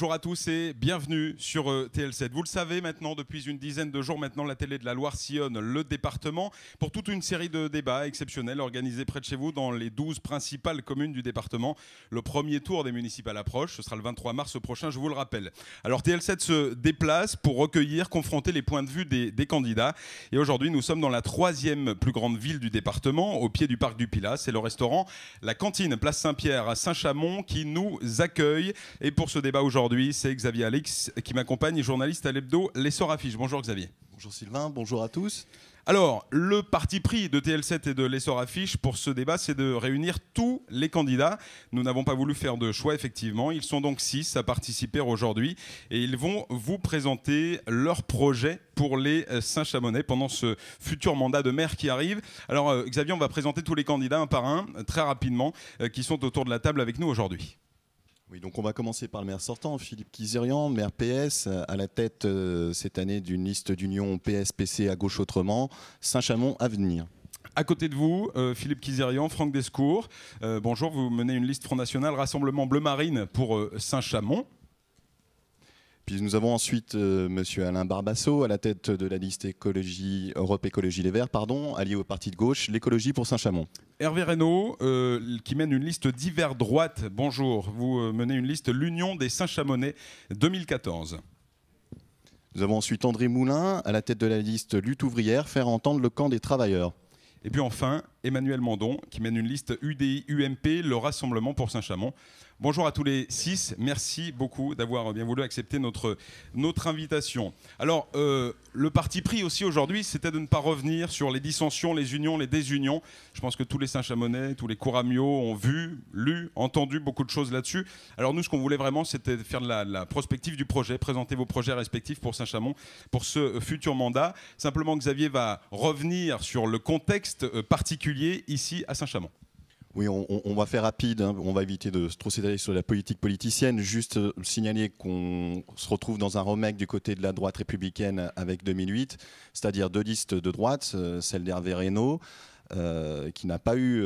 Bonjour à tous et bienvenue sur euh, TL7. Vous le savez maintenant, depuis une dizaine de jours maintenant, la télé de la Loire sillonne le département pour toute une série de débats exceptionnels organisés près de chez vous dans les 12 principales communes du département. Le premier tour des municipales approche, ce sera le 23 mars prochain, je vous le rappelle. Alors TL7 se déplace pour recueillir, confronter les points de vue des, des candidats. Et aujourd'hui, nous sommes dans la troisième plus grande ville du département, au pied du parc du Pilat. C'est le restaurant La Cantine, place Saint-Pierre à Saint-Chamond, qui nous accueille. Et pour ce débat, aujourd'hui, c'est Xavier Alix qui m'accompagne, journaliste à l'hebdo L'Essor Affiche. Bonjour Xavier. Bonjour Sylvain, bonjour à tous. Alors, le parti pris de TL7 et de l'Essor Affiche pour ce débat, c'est de réunir tous les candidats. Nous n'avons pas voulu faire de choix, effectivement. Ils sont donc six à participer aujourd'hui et ils vont vous présenter leur projet pour les Saint-Chamonnais pendant ce futur mandat de maire qui arrive. Alors, euh, Xavier, on va présenter tous les candidats un par un, très rapidement, euh, qui sont autour de la table avec nous aujourd'hui. Oui, donc on va commencer par le maire sortant, Philippe Kizerian, maire PS, à la tête euh, cette année d'une liste d'union PS-PC à gauche autrement, Saint-Chamond à venir. À côté de vous, euh, Philippe Kizerian, Franck Descours. Euh, bonjour, vous menez une liste Front National Rassemblement Bleu Marine pour Saint-Chamond. Puis nous avons ensuite euh, Monsieur Alain Barbasso à la tête de la liste écologie, Europe Écologie Les Verts, pardon, allié au parti de gauche, l'écologie pour Saint-Chamond. Hervé Reynaud, euh, qui mène une liste divers droite. Bonjour, vous euh, menez une liste l'Union des Saint-Chamonnais 2014. Nous avons ensuite André Moulin à la tête de la liste Lutte ouvrière, faire entendre le camp des travailleurs. Et puis enfin, Emmanuel Mandon, qui mène une liste UDI-UMP, le Rassemblement pour Saint-Chamond. Bonjour à tous les six. Merci beaucoup d'avoir bien voulu accepter notre, notre invitation. Alors, euh, le parti pris aussi aujourd'hui, c'était de ne pas revenir sur les dissensions, les unions, les désunions. Je pense que tous les Saint-Chamonnais, tous les Couramio ont vu, lu, entendu beaucoup de choses là-dessus. Alors nous, ce qu'on voulait vraiment, c'était faire de la, la prospective du projet, présenter vos projets respectifs pour Saint-Chamond, pour ce futur mandat. Simplement, Xavier va revenir sur le contexte euh, particulier ici à Saint-Chamond. Oui, on, va faire rapide, hein, on va éviter de trop s'étaler sur la politique politicienne. Juste euh, signaler qu'on se retrouve dans un remake du côté de la droite républicaine avec 2008, c'est-à-dire deux listes de droite, euh, celle d'Hervé Reynaud, euh, qui n'a pas eu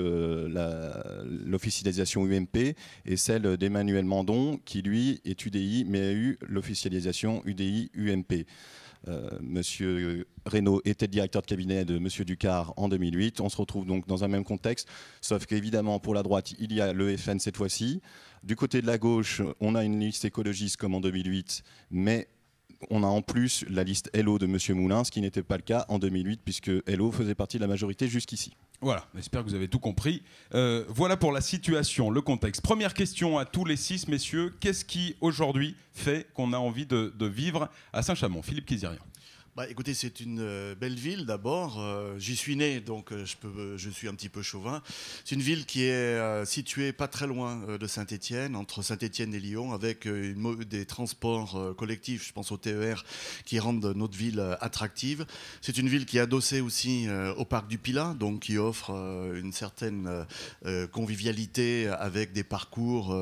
l'officialisation UMP, et celle d'Emmanuel Mandon, qui lui est UDI, mais a eu l'officialisation UDI-UMP. Euh, Monsieur Reynaud était directeur de cabinet de Monsieur Ducard en 2008. On se retrouve donc dans un même contexte, sauf qu'évidemment pour la droite, il y a le FN cette fois-ci. Du côté de la gauche, on a une liste écologiste comme en 2008, mais on a en plus la liste LO de Monsieur Moulin, ce qui n'était pas le cas en 2008 puisque LO faisait partie de la majorité jusqu'ici. Voilà, j'espère que vous avez tout compris. Euh, voilà pour la situation, le contexte. Première question à tous les six, messieurs. Qu'est-ce qui, aujourd'hui, fait qu'on a envie de, de vivre à Saint-Chamond Philippe Kizirian? Bah, écoutez, c'est une euh, belle ville d'abord. Euh, J'y suis né, donc euh, je, peux, je suis un petit peu chauvin. C'est une ville qui est située pas très loin de Saint-Étienne, entre Saint-Étienne et Lyon, avec des transports collectifs, je pense au TER, qui rendent notre ville attractive. C'est une ville qui est adossée aussi au parc du Pilat, donc qui offre une certaine convivialité avec des parcours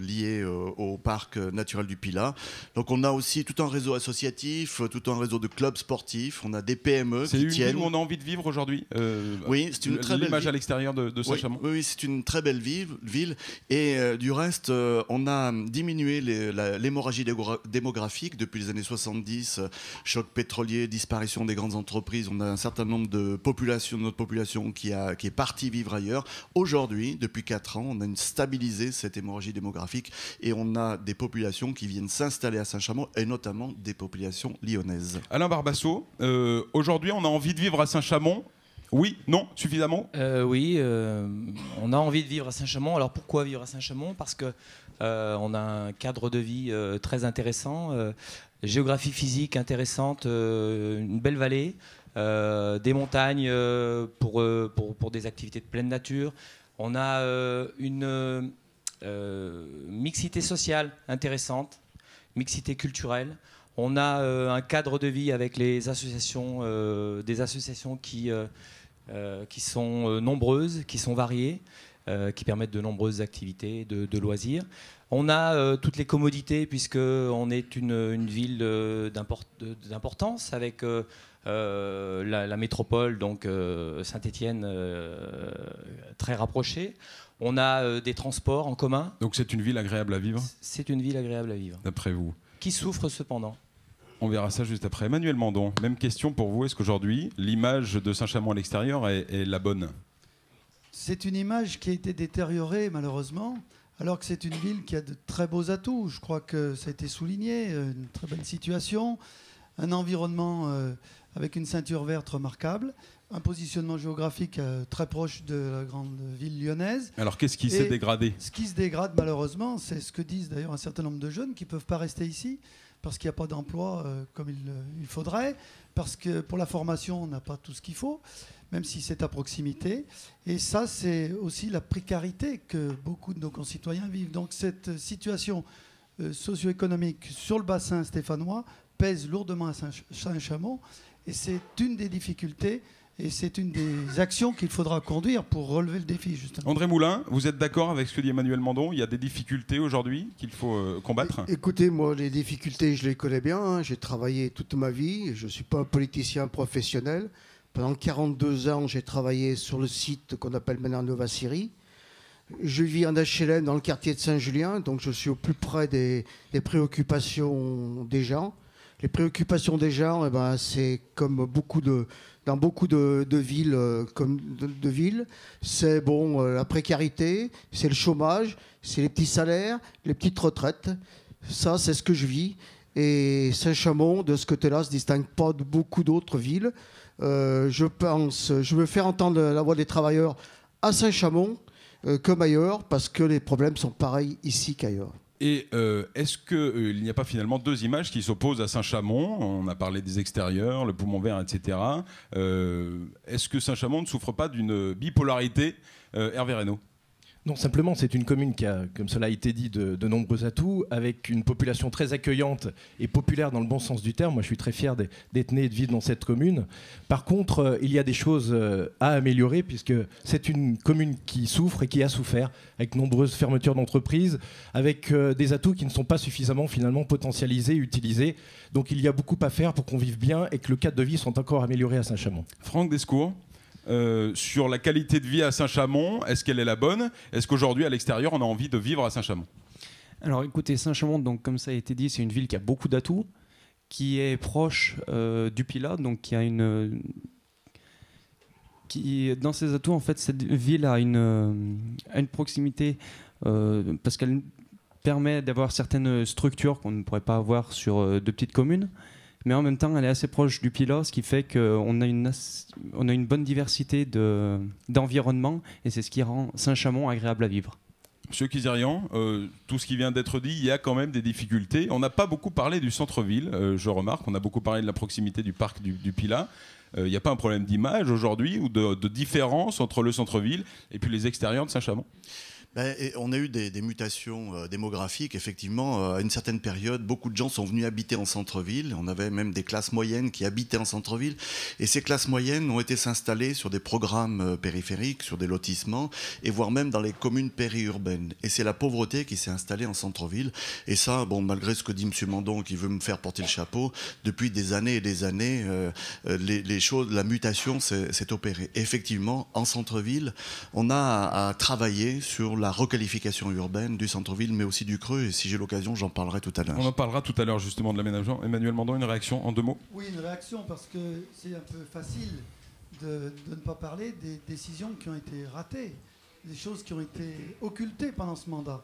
liés au parc naturel du Pilat. Donc on a aussi tout un réseau associatif, tout un réseau de clubs sportifs, on a des PME C'est qui une tiennent. ville où on a envie de vivre aujourd'hui euh, Oui, c'est une très belle L'image ville. à l'extérieur de, Saint-Chamond oui, oui, c'est une très belle ville. ville. Et euh, du reste, euh, on a diminué l'hémorragie démographique depuis les années 70, euh, choc pétrolier, disparition des grandes entreprises. On a un certain nombre de populations, de notre population qui, a, qui est partie vivre ailleurs. Aujourd'hui, depuis 4 ans, on a une stabilisé cette hémorragie démographique et on a des populations qui viennent s'installer à Saint-Chamond et notamment des populations lyonnaises. Alain Barbasso, euh, aujourd'hui, on a envie de vivre à Saint-Chamond Oui Non Suffisamment? Euh, oui, euh, on a envie de vivre à Saint-Chamond. Alors pourquoi vivre à Saint-Chamond? Parce que on a un cadre de vie très intéressant, géographie physique intéressante, une belle vallée, des montagnes pour, pour, pour des activités de pleine nature. On a une mixité sociale intéressante, mixité culturelle. On a euh, un cadre de vie avec les associations, euh, des associations qui, euh, qui sont nombreuses, qui sont variées, qui permettent de nombreuses activités, de, de loisirs. On a toutes les commodités puisque on est une, une ville d'importance avec la, la métropole, donc Saint-Étienne, très rapprochée. On a des transports en commun. Donc c'est une ville agréable à vivre? C'est une ville agréable à vivre. D'après vous? Qui souffre cependant on verra ça juste après. Emmanuel Mandon, même question pour vous. Est-ce qu'aujourd'hui, l'image de Saint-Chamond à l'extérieur est, la bonne? C'est une image qui a été détériorée, malheureusement, alors que c'est une ville qui a de très beaux atouts. Je crois que ça a été souligné. Une très bonne situation, un environnement euh, avec une ceinture verte remarquable, un positionnement géographique euh, très proche de la grande ville lyonnaise. Alors qu'est-ce qui s'est dégradé? Ce qui se dégrade malheureusement, c'est ce que disent d'ailleurs un certain nombre de jeunes qui ne peuvent pas rester ici parce qu'il n'y a pas d'emploi euh, comme il, faudrait, parce que pour la formation, on n'a pas tout ce qu'il faut, même si c'est à proximité. Et ça, c'est aussi la précarité que beaucoup de nos concitoyens vivent. Donc cette situation euh, socio-économique sur le bassin stéphanois pèse lourdement à Saint-Chamond, et c'est une des difficultés et c'est une des actions qu'il faudra conduire pour relever le défi, justement. André Moulin, vous êtes d'accord avec ce que dit Emmanuel Mandon? Il y a des difficultés aujourd'hui qu'il faut euh, combattre? Écoutez, moi, les difficultés, je les connais bien. Hein. J'ai travaillé toute ma vie. Je ne suis pas un politicien professionnel. Pendant 42 ans, j'ai travaillé sur le site qu'on appelle maintenant Nova Syrie. Je vis en HLM dans le quartier de Saint-Julien, donc je suis au plus près des, préoccupations des gens. Les préoccupations des gens, eh ben, c'est comme beaucoup de, dans beaucoup de, villes euh, comme de, villes, c'est bon euh, la précarité, c'est le chômage, c'est les petits salaires, les petites retraites. Ça, c'est ce que je vis. Et Saint-Chamond, de ce côté-là, se distingue pas de beaucoup d'autres villes. Euh, je pense, je veux faire entendre la voix des travailleurs à Saint-Chamond comme ailleurs, parce que les problèmes sont pareils ici qu'ailleurs. Et euh, est-ce qu'il euh, n'y a pas finalement deux images qui s'opposent à Saint-Chamond? On a parlé des extérieurs, le poumon vert, etc. Euh, est-ce que Saint-Chamond ne souffre pas d'une bipolarité Hervé Reynaud? Non, simplement, c'est une commune qui a, comme cela a été dit, de, nombreux atouts, avec une population très accueillante et populaire dans le bon sens du terme. Moi, je suis très fier d'être né et de vivre dans cette commune. Par contre, euh, il y a des choses euh, à améliorer, puisque c'est une commune qui souffre et qui a souffert, avec nombreuses fermetures d'entreprises, avec euh, des atouts qui ne sont pas suffisamment finalement potentialisés, utilisés. Donc, il y a beaucoup à faire pour qu'on vive bien et que le cadre de vie soit encore amélioré à Saint-Chamond. Franck Descours euh, sur la qualité de vie à Saint-Chamond. Est-ce qu'elle est la bonne? Est-ce qu'aujourd'hui, à l'extérieur, on a envie de vivre à Saint-Chamond? Alors écoutez, Saint-Chamond, donc, comme ça a été dit, c'est une ville qui a beaucoup d'atouts, qui est proche euh, du Pilat, donc qui a une. Qui, dans ses atouts, en fait, cette ville a une, une proximité euh, parce qu'elle permet d'avoir certaines structures qu'on ne pourrait pas avoir sur de petites communes mais en même temps, elle est assez proche du Pilat, ce qui fait qu'on a une, a une bonne diversité d'environnement, et c'est ce qui rend Saint-Chamond agréable à vivre. Monsieur Kizerian, euh, tout ce qui vient d'être dit, il y a quand même des difficultés. On n'a pas beaucoup parlé du centre-ville, euh, je remarque. On a beaucoup parlé de la proximité du parc du, du Pilat. Euh, il n'y a pas un problème d'image aujourd'hui ou de, de, différence entre le centre-ville et puis les extérieurs de Saint-Chamond? Ben, on a eu des, mutations euh, démographiques. Effectivement, euh, à une certaine période, beaucoup de gens sont venus habiter en centre-ville. On avait même des classes moyennes qui habitaient en centre-ville. Et ces classes moyennes ont été s'installer sur des programmes euh, périphériques, sur des lotissements, et voire même dans les communes périurbaines. Et c'est la pauvreté qui s'est installée en centre-ville. Et ça, bon, malgré ce que dit M. Mandon, qui veut me faire porter le chapeau, depuis des années et des années, les, choses, la mutation s'est opérée. effectivement, en centre-ville, on a à, à travailler sur la requalification urbaine du centre-ville, mais aussi du Creux. Et si j'ai l'occasion, j'en parlerai tout à l'heure. On en parlera tout à l'heure justement de l'aménagement. Emmanuel Mandon, une réaction en deux mots? Oui, une réaction parce que c'est un peu facile de, ne pas parler des décisions qui ont été ratées, des choses qui ont été occultées pendant ce mandat.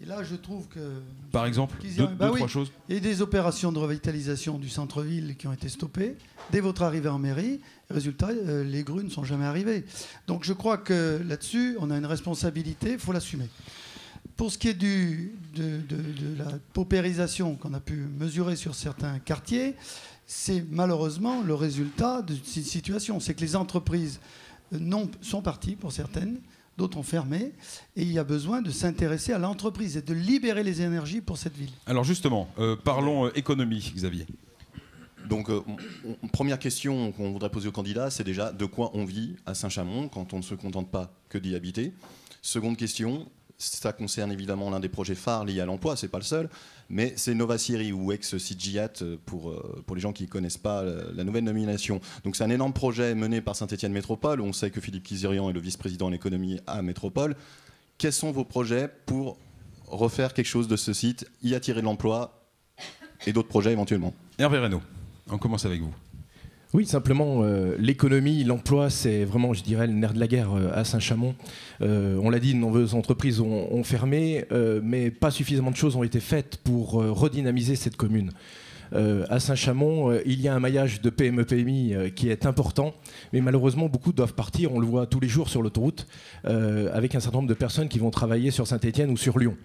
Et là, je trouve que. Par exemple, deux, bah trois choses. Il y a des opérations de revitalisation du centre-ville qui ont été stoppées dès votre arrivée en mairie. Résultat, euh, les grues ne sont jamais arrivées. Donc je crois que là-dessus, on a une responsabilité, il faut l'assumer. Pour ce qui est du, de, la paupérisation qu'on a pu mesurer sur certains quartiers, c'est malheureusement le résultat de cette situation. C'est que les entreprises non, sont parties pour certaines, d'autres ont fermé, et il y a besoin de s'intéresser à l'entreprise et de libérer les énergies pour cette ville. Alors justement, euh, parlons euh, économie, Xavier. Donc, euh, première question qu'on voudrait poser aux candidats, c'est déjà de quoi on vit à Saint-Chamond quand on ne se contente pas que d'y habiter. Seconde question, ça concerne évidemment l'un des projets phares liés à l'emploi, c'est pas le seul, mais c'est Nova Syrie ou ex-Sigiat pour, euh, pour les gens qui ne connaissent pas la, nouvelle nomination. Donc c'est un énorme projet mené par Saint-Etienne Métropole. On sait que Philippe Kizirian est le vice-président de l'économie à Métropole. quels sont vos projets pour refaire quelque chose de ce site, y attirer de l'emploi et d'autres projets éventuellement? Hervé Reynaud, on commence avec vous. Oui, simplement, euh, l'économie, l'emploi, c'est vraiment, je dirais, le nerf de la guerre euh, à Saint-Chamond. Euh, on l'a dit, de nombreuses entreprises ont, ont fermé, mais pas suffisamment de choses ont été faites pour redynamiser cette commune. à Saint-Chamond, il y a un maillage de PME-PMI qui est important, mais malheureusement, beaucoup doivent partir. On le voit tous les jours sur l'autoroute, avec un certain nombre de personnes qui vont travailler sur Saint-Étienne ou sur Lyon.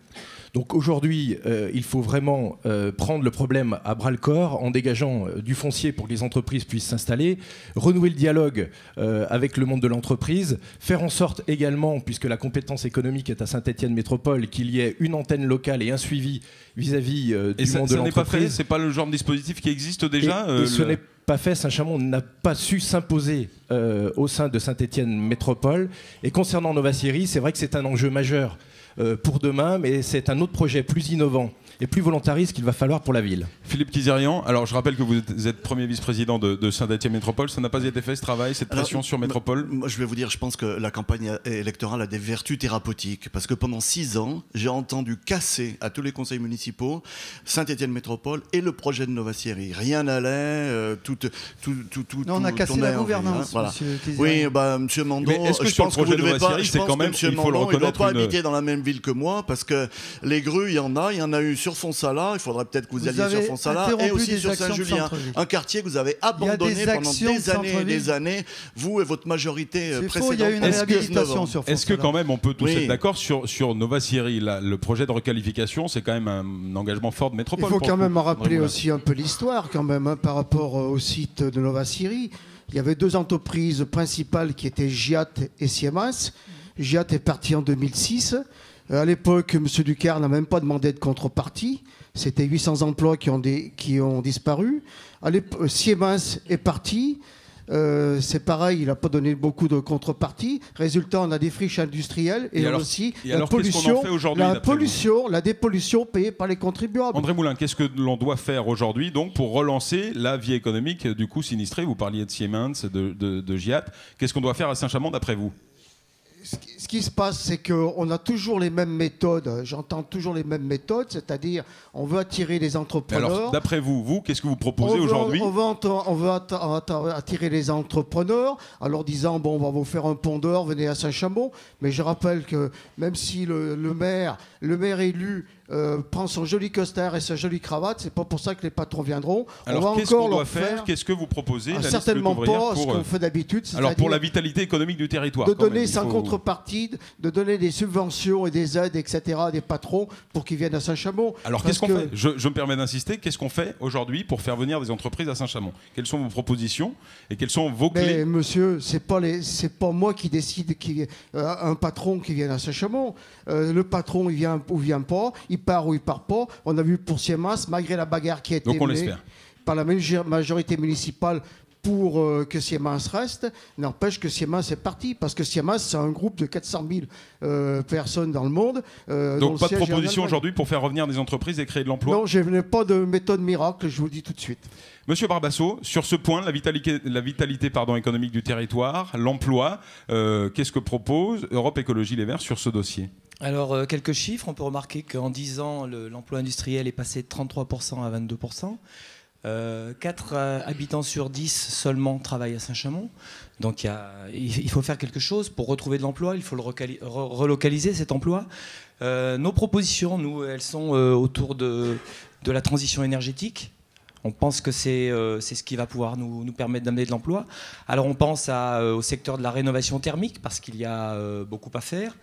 Donc aujourd'hui, euh, il faut vraiment euh, prendre le problème à bras le corps en dégageant euh, du foncier pour que les entreprises puissent s'installer, renouer le dialogue avec le monde de l'entreprise, faire en sorte également, puisque la compétence économique est à Saint-Étienne Métropole, qu'il y ait une antenne locale et un suivi vis-à-vis du monde de l'entreprise. Et ça n'est pas fait C'est pas le genre de dispositif qui existe déjà Et, ce n'est pas fait. Saint-Chamond n'a pas su s'imposer au sein de Saint-Étienne Métropole. Et concernant Nova Syrie, c'est vrai que c'est un enjeu majeur pour demain, mais c'est un autre projet plus innovant et plus volontariste qu'il va falloir pour la ville. Philippe Kizerian, alors je rappelle que vous êtes premier vice-président de, Saint-Etienne Métropole. Ça n'a pas été fait ce travail, cette pression sur Métropole Moi, je vais vous dire, je pense que la campagne électorale a des vertus thérapeutiques. Parce que pendant six ans, j'ai entendu casser à tous les conseils municipaux Saint-Etienne Métropole et le projet de Nova Syrie. Rien n'allait, euh, tout, tout, tout, tout. Non, on a cassé la gouvernance, hein, monsieur Oui, bah, monsieur Mandon, est-ce que je pense que vous ne devez pas. Je pense quand même, il faut le reconnaître. Il ne doit pas habiter dans la même ville que moi, parce que les grues, il y en a, il y en a eu sur Fonsala, il faudrait peut-être que vous, alliez sur Fonsala et aussi sur Saint-Julien. Un quartier que vous avez abandonné pendant des années et des années, vous et votre majorité précédente. a une réhabilitation sur Est-ce que quand même on peut tous être d'accord sur, sur Nova Syrie? Le projet de requalification, c'est quand même un engagement fort de métropole. Il faut quand même rappeler aussi un peu l'histoire quand même hein, par rapport au site de Nova Syrie. Il y avait deux entreprises principales qui étaient Giat et Siemens. Giat est parti en 2006. Euh, à l'époque, M. Ducar n'a même pas demandé de contrepartie. C'était 800 emplois qui ont, qui ont disparu. Euh, Siemens est parti. Euh, c'est pareil, il n'a pas donné beaucoup de contrepartie. Résultat, on a des friches industrielles et, aussi la pollution, la pollution, la dépollution payée par les contribuables. André Moulin, qu'est-ce que l'on doit faire aujourd'hui donc pour relancer la vie économique du coup sinistrée? Vous parliez de Siemens, de, de, de Giat. Qu'est-ce qu'on doit faire à Saint-Chamond d'après vous? Ce qui se passe, c'est qu'on a toujours les mêmes méthodes. J'entends toujours les mêmes méthodes, c'est-à-dire on veut attirer les entrepreneurs. Alors, d'après vous, vous, qu'est-ce que vous proposez aujourd'hui? on, on, veut attirer les entrepreneurs en leur disant bon, on va vous faire un pont d'or, venez à Saint-Chamond. Mais je rappelle que même si le, le maire, le maire élu euh, prend son joli costard et sa jolie cravate, c'est pas pour ça que les patrons viendront. Alors qu'est-ce qu'on doit faire, Qu'est-ce que vous proposez ah, Certainement pas ce qu'on euh, fait d'habitude. Alors pour la vitalité économique du territoire. De donner sans contrepartie, de donner des subventions et des aides, etc. à des patrons pour qu'ils viennent à Saint-Chamond. Alors qu'est-ce qu'on fait? Je, me permets d'insister. Qu'est-ce qu'on fait aujourd'hui pour faire venir des entreprises à Saint-Chamond? Quelles sont vos propositions et quelles sont vos clés? Mais Monsieur, c'est pas les, c'est pas moi qui décide qui, euh, un patron qui vient à Saint-Chamond. le patron il vient ou vient pas. Il part ou il part pas. On a vu pour Siemens, malgré la bagarre qui a été menée par la majorité municipale pour euh, que Siemens reste, n'empêche que Siemens est parti, parce que Siemens, c'est un groupe de 400 000 euh, personnes dans le monde. Euh, Donc pas de proposition aujourd'hui pour faire revenir des entreprises et créer de l'emploi Non, je n'ai pas de méthode miracle, je vous le dis tout de suite. Monsieur Barbasso, sur ce point, la vitalité, la vitalité pardon, économique du territoire, l'emploi, qu'est-ce que propose Europe Écologie Les Verts sur ce dossier? Alors, euh, quelques chiffres. On peut remarquer qu'en 10 ans, l'emploi industriel est passé de 33% à 22%. 4 euh, habitants sur 10 seulement travaillent à Saint-Chamond. Donc il faut faire quelque chose pour retrouver de l'emploi, il faut le relocaliser cet emploi. Euh, nos propositions, nous, elles sont autour de, la transition énergétique. On pense que c'est ce qui va pouvoir nous, permettre d'amener de l'emploi. Alors on pense au secteur de la rénovation thermique parce qu'il y a beaucoup à faire.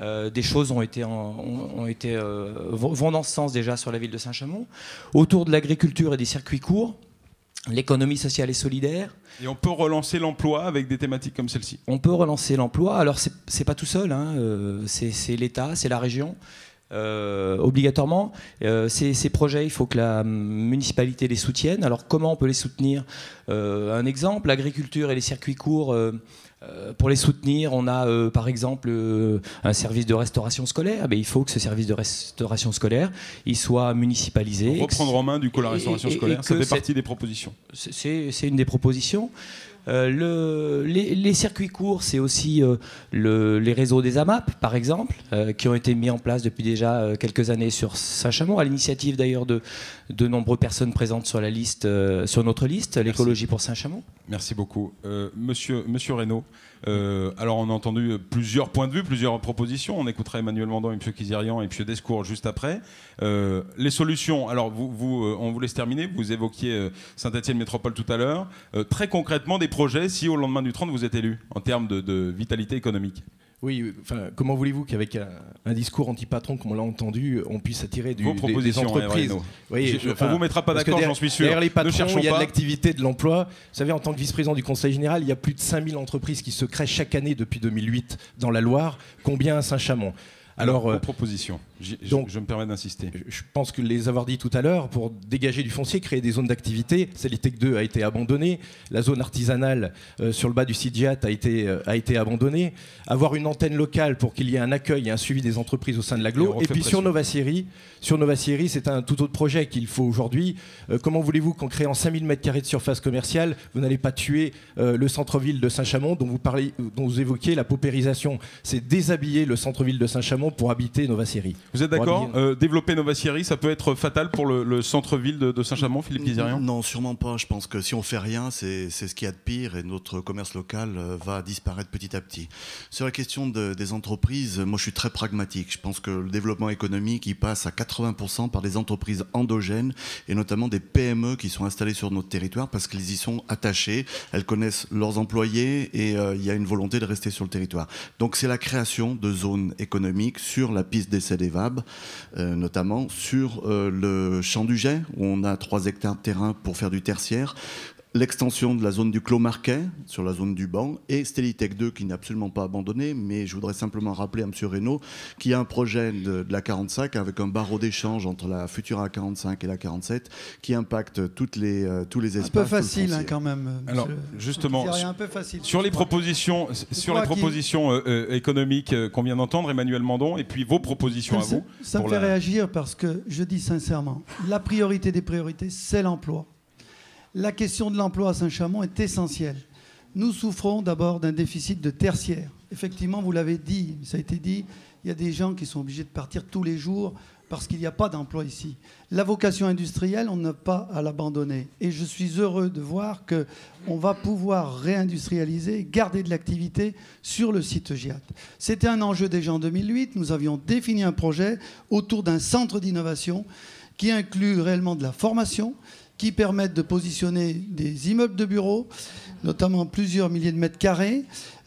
Euh, des choses ont été, ont, été euh, vont dans ce sens déjà sur la ville de Saint-Chamond. Autour de l'agriculture et des circuits courts, l'économie sociale et solidaire. Et on peut relancer l'emploi avec des thématiques comme celle-ci On peut relancer l'emploi. Alors, c'est pas tout seul, hein. euh, c'est l'État, c'est la région. obligatoirement. ces, ces, projets, il faut que la municipalité les soutienne. Alors comment on peut les soutenir? Un exemple, l'agriculture et les circuits courts pour les soutenir, on a euh, par exemple euh, un service de restauration scolaire. Mais il faut que ce service de restauration scolaire il soit municipalisé. Reprendre en main du coup la restauration scolaire, ça fait partie des propositions. C'est une des propositions. Euh, le- les, les circuits courts, c'est aussi euh, le- les réseaux des AMAP, par exemple, euh, qui ont été mis en place depuis déjà euh, quelques années sur Saint-Chamond, à l'initiative d'ailleurs de, de nombreuses personnes présentes sur, la liste, euh, sur notre liste, l'écologie pour Saint-Chamond. Merci beaucoup. Euh, monsieur, monsieur Reynaud, euh, alors on a entendu plusieurs points de vue, plusieurs propositions. On écoutera Emmanuel Mandon et M. Kizirian et M. Descours juste après. Les solutions, alors vous, vous, on vous laisse terminer. Vous évoquiez Saint-Etienne Métropole tout à l'heure. Très concrètement, des projets si au lendemain du 30 vous êtes élu en termes de, de vitalité économique Oui, enfin, comment voulez-vous qu'avec un, un discours anti-patron, comme on l'a entendu, on puisse attirer du, Vos des- propositions, des, entreprises Reynaud. Oui, Je- on vous mettra pas d'accord, j'en suis sûr. Derrière les Ne patrons, il y a pas. de l'activité, de l'emploi. Vous savez, en tant que vice-président du Conseil général, il y a plus de 5000 entreprises qui se créent chaque année depuis 2008 dans la Loire. Combien à Saint-Chamond? Alors, Alors, euh, vos propositions. Donc- je me permets d'insister. je pense que les avoir dit tout à l'heure, pour dégager du foncier, créer des zones d'activité, Salitec 2 a été abandonnée, la zone artisanale euh, sur le bas du Sidiat a été, euh, a été abandonnée, avoir une antenne locale pour qu'il y ait un accueil et un suivi des entreprises au sein de Et l'agglo, refait et puis pression. sur Nova Sierra, sur c'est un tout autre projet qu'il faut aujourd'hui. Euh, comment voulez-vous qu'en créant 5000 m2 de surface commerciale, vous n'allez pas tuer le centre-ville de Saint-Chamond dont vous, parlez, dont vous évoquiez la paupérisation? C'est déshabiller le centre-ville de Saint-Chamond pour habiter Nova Sierra. Vous êtes d'accord Euh, Développer Nova Sierra, ça peut être fatal pour le, le centre-ville de, de Saint-Chamond, Philippe Kizirian Non, sûrement pas. Je pense que si on fait rien, c'est c'est ce qu'il y a de pire et notre commerce local euh, va disparaître petit à petit. Sur la question de- des entreprises, moi je suis très pragmatique. Je pense que le développement économique, il passe à 80% par des entreprises endogènes et notamment des PME qui sont installées sur notre territoire parce qu'elles y sont attachées, elles connaissent leurs employés et euh, il y a une volonté de rester sur le territoire. Donc c'est la création de zones économiques sur la piste des Euh, notamment sur euh, le champ du Jet, où on a 3 hectares de terrain pour faire du tertiaire, l'extension de la zone du Clos Marquet, sur la zone du Banc, et Stelitech 2, qui n'est absolument pas abandonné, mais je voudrais simplement rappeler à M. Reynaud qu'il y a un projet de, de la 45 avec un barreau d'échange entre la future A45 et la 47 qui impacte toutes les, euh, tous les Un espaces. peu tout le facile hein, quand même. Alors, justement, C'est un peu facile. Sur les propositions, sur les crois qu'il- propositions euh, euh, économiques euh, qu'on vient d'entendre, Emmanuel Mandon, et puis vos propositions à vous. ça me fait la- réagir parce que je dis sincèrement, la priorité des priorités, c'est l'emploi. La question de l'emploi à Saint-Chamond est essentielle. Nous souffrons d'abord d'un déficit de tertiaire. Effectivement, vous l'avez dit, ça a été dit, il y a des gens qui sont obligés de partir tous les jours parce qu'il n'y a pas d'emploi ici. La vocation industrielle, on n'a pas à l'abandonner. Et je suis heureux de voir qu'on va pouvoir réindustrialiser, garder de l'activité sur le site GIAT. C'était un enjeu déjà en 2008. Nous avions défini un projet autour d'un centre d'innovation qui inclut réellement de la formation, qui permettent de positionner des immeubles de bureaux, notamment plusieurs milliers de mètres carrés,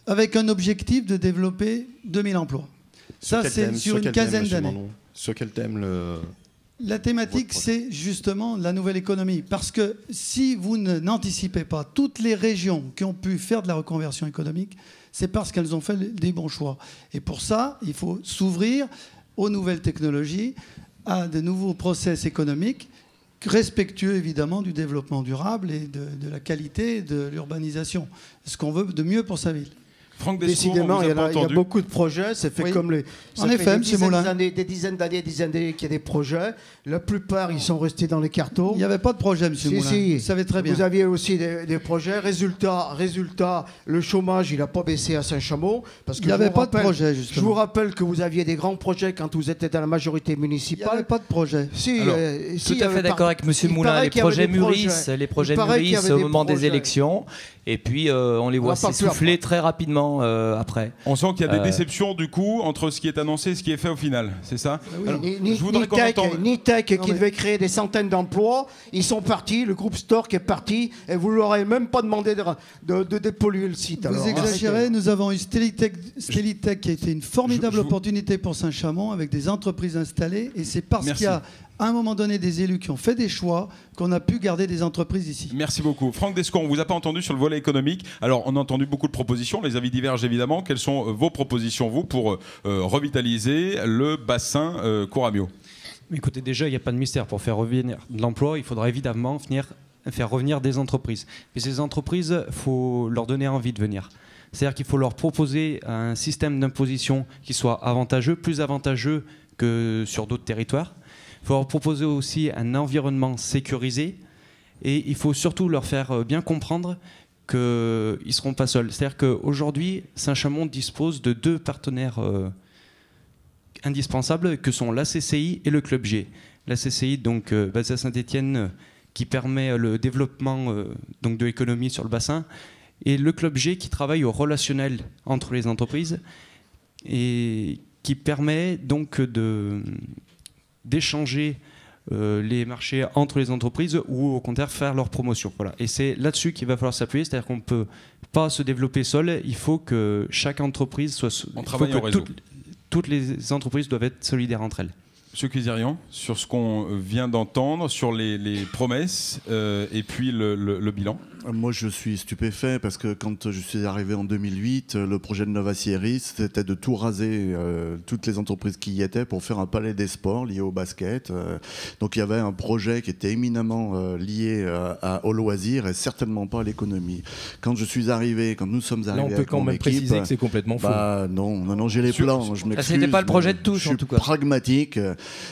avec un objectif de développer 2000 emplois. Sur Ça, c'est thème- sur une quinzaine d'années. Sur quel thème le... La thématique, c'est justement la nouvelle économie. Parce que si vous n'anticipez pas toutes les régions qui ont pu faire de la reconversion économique, c'est parce qu'elles ont fait des bons choix. Et pour ça, il faut s'ouvrir aux nouvelles technologies, à de nouveaux process économiques, respectueux évidemment du développement durable et de, la qualité de l'urbanisation. Ce qu'on veut de mieux pour sa ville. Franck Descours, on Décidément, il y, a il y beaucoup de projets. C'est fait Oui. comme les. ça En fait effet, des monsieur dizaines Moulin. d'années- Des dizaines d'années, des dizaines d'années qu'il y a des projets. La plupart, ils sont restés dans les cartons. Il n'y avait pas de projet, monsieur Si, Moulin. si. Vous savez très bien. Vous aviez aussi des, des projets. Résultat, résultat, le chômage, il n'a pas baissé à Saint-Chamond. Parce que Il n'y avait pas de projet, Je vous justement. rappelle que vous aviez des grands projets quand vous étiez dans la majorité Il n'y avait municipale. pas de projet. Si, Alors, euh, si, Tout à avait fait d'accord avec Monsieur Moulin. Les projets mûrissent, les projets mûrissent au moment des élections, et puis euh, on les voit s'essouffler très rapidement euh, après. On sent qu'il y a des Euh, déceptions du coup entre ce qui est annoncé et ce qui est fait au final, c'est ça Alors, Ni, ni, Je voudrais ni entende. Tech qui mais- devait créer des centaines d'emplois, ils sont partis, le groupe Stork est parti, et vous leur avez même pas demandé de, de, de dépolluer le site. Vous alors, exagérez, arrêtez. nous avons eu Stelitech, Stelitech qui a été une formidable Je- je vous- opportunité pour Saint-Chamond avec des entreprises installées. Et c'est parce qu'il y a à un moment donné des élus qui ont fait des choix qu'on a pu garder des entreprises ici. Merci beaucoup. Franck Descours, on vous a pas entendu sur le volet économique. Alors, on a entendu beaucoup de propositions, les avis divergent évidemment. Quelles sont euh, vos propositions, vous, pour euh, euh, revitaliser le bassin euh, Couramio? Écoutez, déjà, il n'y a pas de mystère. Pour faire revenir de l'emploi, il faudra évidemment venir, faire revenir des entreprises. Mais ces entreprises, il faut leur donner envie de venir. C'est-à-dire qu'il faut leur proposer un système d'imposition qui soit avantageux, plus avantageux que sur d'autres territoires. Il faut leur proposer aussi un environnement sécurisé. Et il faut surtout leur faire euh, bien comprendre qu'ils ne seront pas seuls. C'est-à-dire qu'aujourd'hui, Saint-Chamond dispose de deux partenaires euh, indispensables que sont la CCI et le Club G. La CCI, donc euh, basée à Saint-Étienne, qui permet le développement donc de l'économie sur le bassin, et le Club G qui travaille au relationnel entre les entreprises et qui permet donc de d'échanger euh, les marchés entre les entreprises ou au contraire faire leur promotion. Voilà. Et c'est là-dessus qu'il va falloir s'appuyer, c'est-à-dire qu'on ne peut pas se développer seul, il faut que chaque entreprise soit... On travaille en réseau. Toutes, les entreprises doivent être solidaires entre elles. Monsieur Cuisirian, sur ce qu'on vient d'entendre, sur les, promesses euh, et puis le bilan moi, je suis stupéfait parce que quand je suis arrivé en 2008, le projet de Nova Sierra, c'était de tout raser euh, toutes les entreprises qui y étaient pour faire un palais des sports lié au basket. Euh. donc il y avait un projet qui était éminemment euh, lié à, au loisir et certainement pas à l'économie. Quand je suis arrivé, quand nous sommes arrivés, Là, on peut quand même préciser que c'est complètement faux. Bah, non, non, non, j'ai les plans. Je ah, C'était pas le projet de tous, en tout cas. Pragmatique.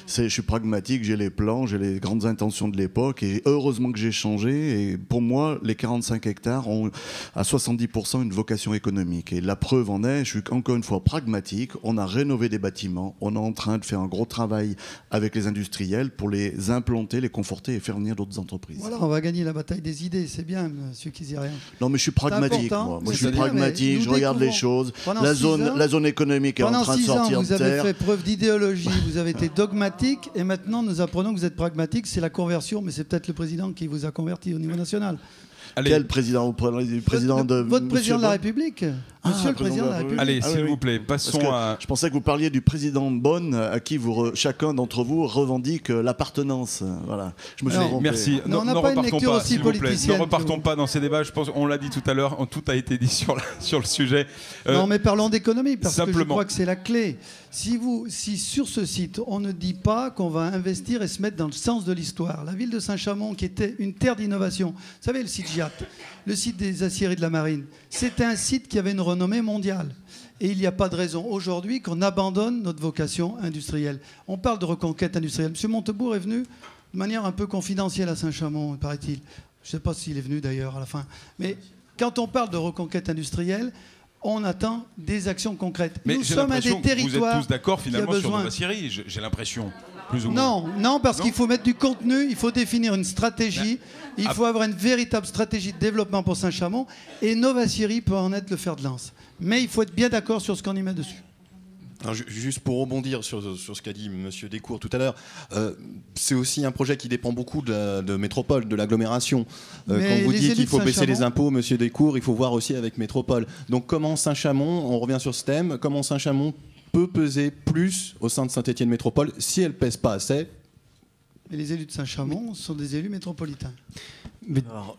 Je suis pragmatique. J'ai les plans, j'ai les grandes intentions de l'époque et heureusement que j'ai changé. Et pour moi, les 45 hectares ont à 70% une vocation économique. Et la preuve en est, je suis encore une fois pragmatique, on a rénové des bâtiments, on est en train de faire un gros travail avec les industriels pour les implanter, les conforter et faire venir d'autres entreprises. Voilà, on va gagner la bataille des idées, c'est bien, monsieur Kizirien. Non, mais je suis pragmatique, moi. moi je suis pragmatique, je regarde les choses. La zone, la zone économique est en train de sortir ans, vous avez fait preuve d'idéologie, vous avez été dogmatique, et maintenant nous apprenons que vous êtes pragmatique. C'est la conversion, mais c'est peut-être le président qui vous a converti au niveau national. Quel président président de Votre président de la République Monsieur le président de la République. Allez, s'il vous plaît, passons à. Je pensais que vous parliez du président Bonne, à qui vous chacun d'entre vous revendique l'appartenance. Voilà. Je me suis trompé. Merci. Non, on n'a pas une lecture aussi politicienne. Ne repartons pas dans ces débats. Je pense, on l'a dit tout à l'heure, tout a été dit sur, sur le sujet. Euh, non, mais parlons d'économie parce que je crois que c'est la clé. Si, vous, si sur ce site, on ne dit pas qu'on va investir et se mettre dans le sens de l'histoire, la ville de Saint-Chamond, qui était une terre d'innovation, vous savez, le site GIAT, le site des aciéries de la marine, c'était un site qui avait une renommée mondiale. Et il n'y a pas de raison aujourd'hui qu'on abandonne notre vocation industrielle. On parle de reconquête industrielle. M. Montebourg est venu de manière un peu confidentielle à Saint-Chamond, paraît-il. Je ne sais pas s'il est venu d'ailleurs à la fin. Mais quand on parle de reconquête industrielle, on attend des actions concrètes. Mais Nous sommes à des territoires. Vous êtes tous d'accord finalement sur Nova Syrie, j'ai l'impression. Plus ou moins. Non, non, parce qu'il faut mettre du contenu, il faut définir une stratégie, il faut avoir une véritable stratégie de développement pour Saint-Chamond, et Nova Syrie peut en être le fer de lance. Mais il faut être bien d'accord sur ce qu'on y met dessus juste pour rebondir sur, ce qu'a dit M. Descours tout à l'heure, euh, c'est aussi un projet qui dépend beaucoup de, métropole, de l'agglomération. Euh, quand vous dites qu'il faut baisser les impôts, M. Descours, il faut voir aussi avec métropole. Donc comment Saint-Chamond, on revient sur ce thème, comment Saint-Chamond peut peser plus au sein de Saint-Étienne Métropole si elle pèse pas assez mais les élus de Saint-Chamond sont des élus métropolitains.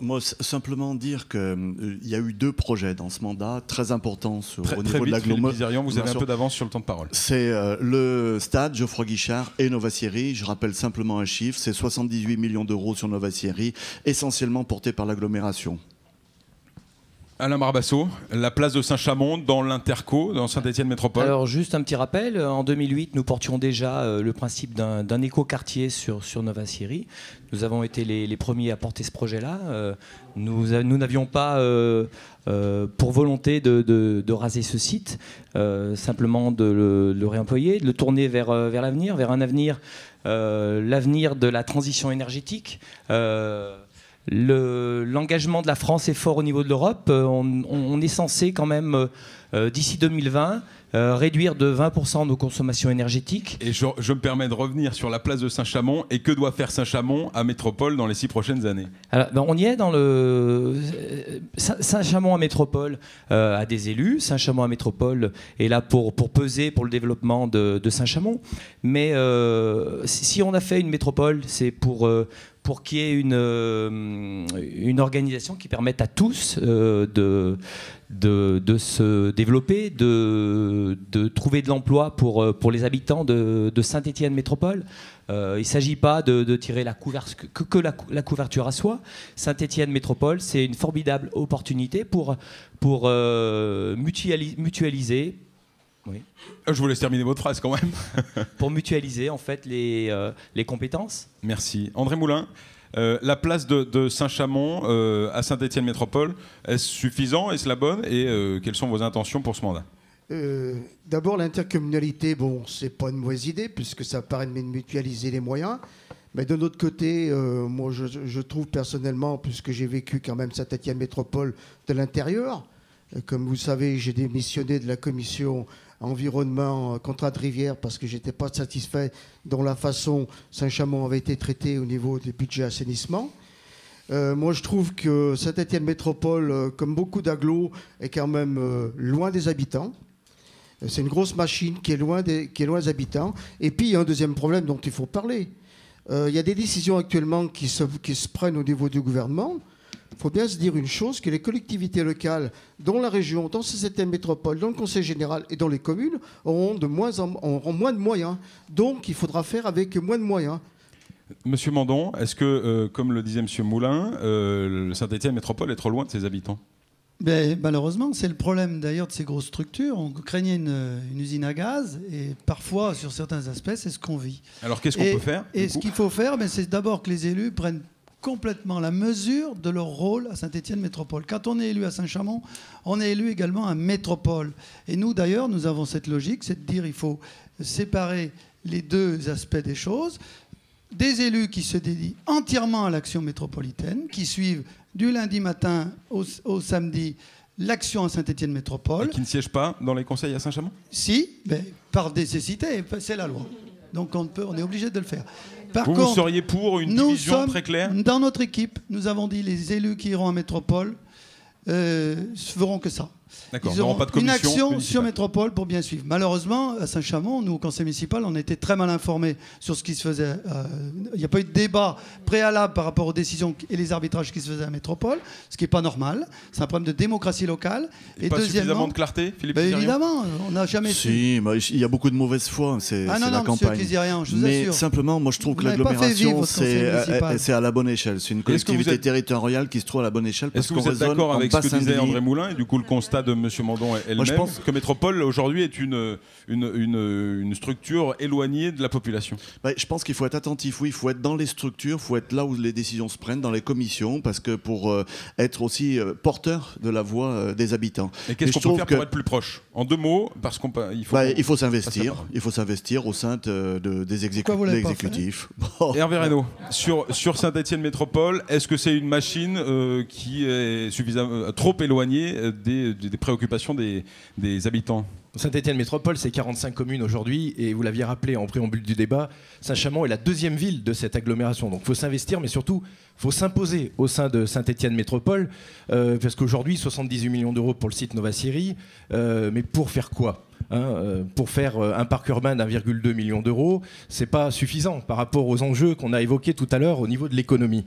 moi, simplement dire qu'il euh, y a eu deux projets dans ce mandat très importants sur, au niveau de l'agglomération. Vous avez un peu d'avance sur le temps de parole. C'est euh, le stade Geoffroy Guichard et Nova Je rappelle simplement un chiffre c'est 78 millions d'euros sur Nova essentiellement portés par l'agglomération. Alain Barbasso, la place de Saint-Chamond dans l'Interco, dans Saint-Étienne Métropole. Alors juste un petit rappel, en 2008, nous portions déjà euh, le principe d'un éco-quartier sur, sur Nova Syrie. Nous avons été les, premiers à porter ce projet-là. Euh, nous n'avions pas euh, pour volonté de, raser ce site, simplement de le, réemployer, de le tourner vers l'avenir, vers un avenir, l'avenir de la transition énergétique. L'engagement de la France est fort au niveau de l'Europe. Euh, on, est censé quand même, euh, euh, d'ici 2020, réduire de 20% nos consommations énergétiques. Et je, me permets de revenir sur la place de Saint-Chamond et que doit faire Saint-Chamond à Métropole dans les six prochaines années ben, On y est dans le... Saint-Chamond à Métropole a des élus. Saint-Chamond à Métropole est là pour, pour peser pour le développement de, de Saint-Chamond. Mais si on a fait une métropole, c'est pour pour qu'il y ait une, euh, une organisation qui permette à tous euh, de, de, se développer, de, de trouver de l'emploi pour, euh, pour les habitants de, Saint-Étienne Métropole. il ne s'agit pas de, tirer la que, que la, couverture à soi. Saint-Étienne Métropole, c'est une formidable opportunité pour, pour mutualiser, Je vous laisse terminer votre phrase quand même. pour mutualiser en fait les, les compétences. Merci. André Moulin, Euh, la place de, Saint-Chamond euh, à Saint-Étienne Métropole, est-ce suffisant Est-ce la bonne Et euh, quelles sont vos intentions pour ce mandat? D'abord, l'intercommunalité, bon, c'est pas une mauvaise idée puisque ça permet de mutualiser les moyens. Mais de l'autre côté, moi, je, je, trouve personnellement, puisque j'ai vécu quand même Saint-Étienne Métropole de l'intérieur, comme vous savez, j'ai démissionné de la commission environnement, euh, contrat de rivière, parce que j'étais pas satisfait dans la façon Saint-Chamond avait été traité au niveau des budgets assainissement. Euh, moi, je trouve que Saint-Étienne Métropole, euh, comme beaucoup d'agglos, est quand même loin des habitants. C'est une grosse machine qui est, loin des, qui est loin des habitants. Et puis, il y a un deuxième problème dont il faut parler. il y a des décisions actuellement qui se, qui se prennent au niveau du gouvernement il faut bien se dire une chose, que les collectivités locales, dans la région, dans ces septième métropoles, dans le Conseil général et dans les communes, auront, de moins, moins de moyens. Donc il faudra faire avec moins de moyens. Monsieur Mandon, est-ce que, euh, comme le disait Monsieur Moulin, euh, Saint-Étienne métropole est trop loin de ses habitants? Ben, malheureusement, c'est le problème d'ailleurs de ces grosses structures. On craignait une, usine à gaz et parfois, sur certains aspects, c'est ce qu'on vit. Alors qu'est-ce qu'on peut faire Et ce qu'il faut faire, ben, c'est d'abord que les élus prennent complètement la mesure de leur rôle à Saint-Étienne Métropole. Quand on est élu à Saint-Chamond, on est élu également à Métropole. Et nous, d'ailleurs, nous avons cette logique, c'est de dire qu'il faut séparer les deux aspects des choses. Des élus qui se dédient entièrement à l'action métropolitaine, qui suivent du lundi matin au, samedi l'action à Saint-Étienne Métropole. Et qui ne siègent pas dans les conseils à Saint-Chamond? Si, mais par nécessité, c'est la loi. Donc on, peut, on est obligé de le faire vous, seriez pour une division très claire? Dans notre équipe, nous avons dit les élus qui iront à Métropole euh, feront que ça. Ils auront pas de une action sur métropole pour bien suivre. Malheureusement, à Saint-Chamond, nous, au conseil municipal, on était très mal informés sur ce qui se faisait. Euh, il n'y a pas eu de débat préalable par rapport aux décisions et les arbitrages qui se faisaient à métropole, ce qui n'est pas normal. C'est un problème de démocratie locale. Et, pas suffisamment de clarté, Philippe ben, Évidemment, on n'a jamais si, il y a beaucoup de mauvaise foi. C'est ah non, non, la campagne. Rien, je vous Mais assure. simplement, moi, je trouve que l'agglomération, c'est à la bonne échelle. C'est une collectivité territoriale qui se trouve à la bonne échelle. Est-ce que vous êtes d'accord avec ce que disait André Moulin et du coup le constat de M. Mandon je pense que Métropole aujourd'hui est une, une, une, structure éloignée de la population. Bah, je pense qu'il faut être attentif, oui, il faut être dans les structures, il faut être là où les décisions se prennent, dans les commissions, parce que pour euh, être aussi euh, porteur de la voix euh, des habitants. Et qu'est-ce qu'on peut faire pour être plus proche? En deux mots, parce qu'on il faut. Bah, il faut s'investir, il faut s'investir au sein de, des exécutifs. Hervé Reynaud, sur, sur Saint-Etienne Métropole, est-ce que c'est une machine qui est suffisamment trop éloignée des, des préoccupations des, des habitants Saint-Étienne Métropole, c'est 45 communes aujourd'hui, et vous l'aviez rappelé en préambule du débat, Saint-Chamond est la deuxième ville de cette agglomération. Donc il faut s'investir, mais surtout, il faut s'imposer au sein de Saint-Étienne Métropole, euh, parce qu'aujourd'hui, 78 millions d'euros pour le site Nova Syrie, euh, mais pour faire quoi hein, euh, pour faire un parc urbain d'1,2 million d'euros, c'est pas suffisant par rapport aux enjeux qu'on a évoqués tout à l'heure au niveau de l'économie.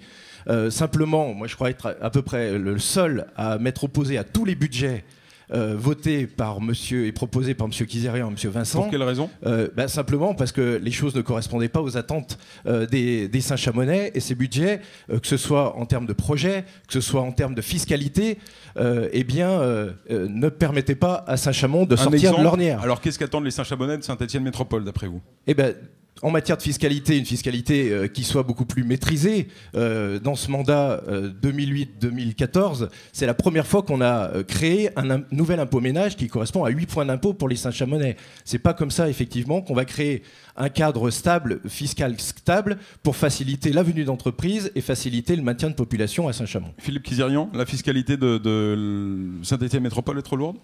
Simplement, moi je crois être à peu près le seul à m'être opposé à tous les budgets euh, voté par monsieur et proposé par monsieur Kizerian et monsieur Vincent. Pour quelle raison? Euh, bah, Simplement parce que les choses ne correspondaient pas aux attentes euh, des, Saint-Chamonais et ces budgets, que ce soit en termes de projet, que ce soit en termes de fiscalité, eh bien, ne permettaient pas à Saint-Chamond de sortir de l'ornière. Alors qu'est-ce qu'attendent les Saint-Chamonais de Saint-Étienne Métropole, d'après vous? Eh ben, en matière de fiscalité, une fiscalité euh, qui soit beaucoup plus maîtrisée. Euh, dans ce mandat 2008-2014, euh, c'est la première fois qu'on a créé un, nouvel impôt ménage qui correspond à 8 points d'impôt pour les Saint-Chamonais. C'est pas comme ça, effectivement, qu'on va créer un cadre stable, fiscal stable, pour faciliter la venue d'entreprises et faciliter le maintien de population à Saint-Chamond. Philippe Kizirian, la fiscalité de, de Saint-Étienne Métropole est trop lourde?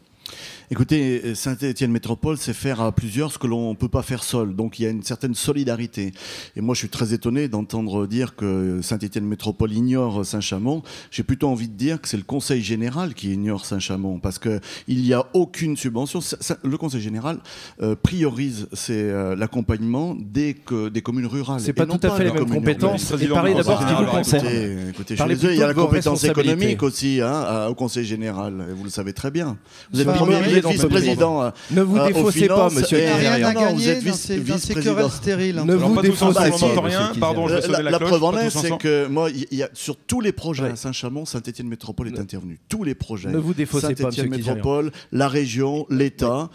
Écoutez, Saint-Étienne Métropole, c'est faire à plusieurs ce que l'on ne peut pas faire seul. Donc il y a une certaine solidarité. Et moi, je suis très étonné d'entendre dire que Saint-Étienne Métropole ignore Saint-Chamond. J'ai plutôt envie de dire que c'est le Conseil général qui ignore Saint-Chamond parce qu'il n'y a aucune subvention. Le Conseil général euh, priorise euh, l'accompagnement des, des communes rurales. C'est pas tout à fait les mêmes compétences. Et parlez d'abord qui vous concerne. Écoutez, il y a la compétence économique aussi hein, au Conseil général. Vous le savez très bien. Vous êtes vice-président. Euh, ne vous euh, défaussez pas, monsieur. Il n'y a rien à gagner dans ces, querelles stériles. Ne vous défaussez pas. rien. Pardon, je vais la, preuve en est, c'est que moi, il y a sur tous les projets à Saint-Chamond, Saint-Étienne Métropole est intervenu. Tous les projets. Ne vous défaussez pas, Saint-Étienne Métropole, la région, l'État.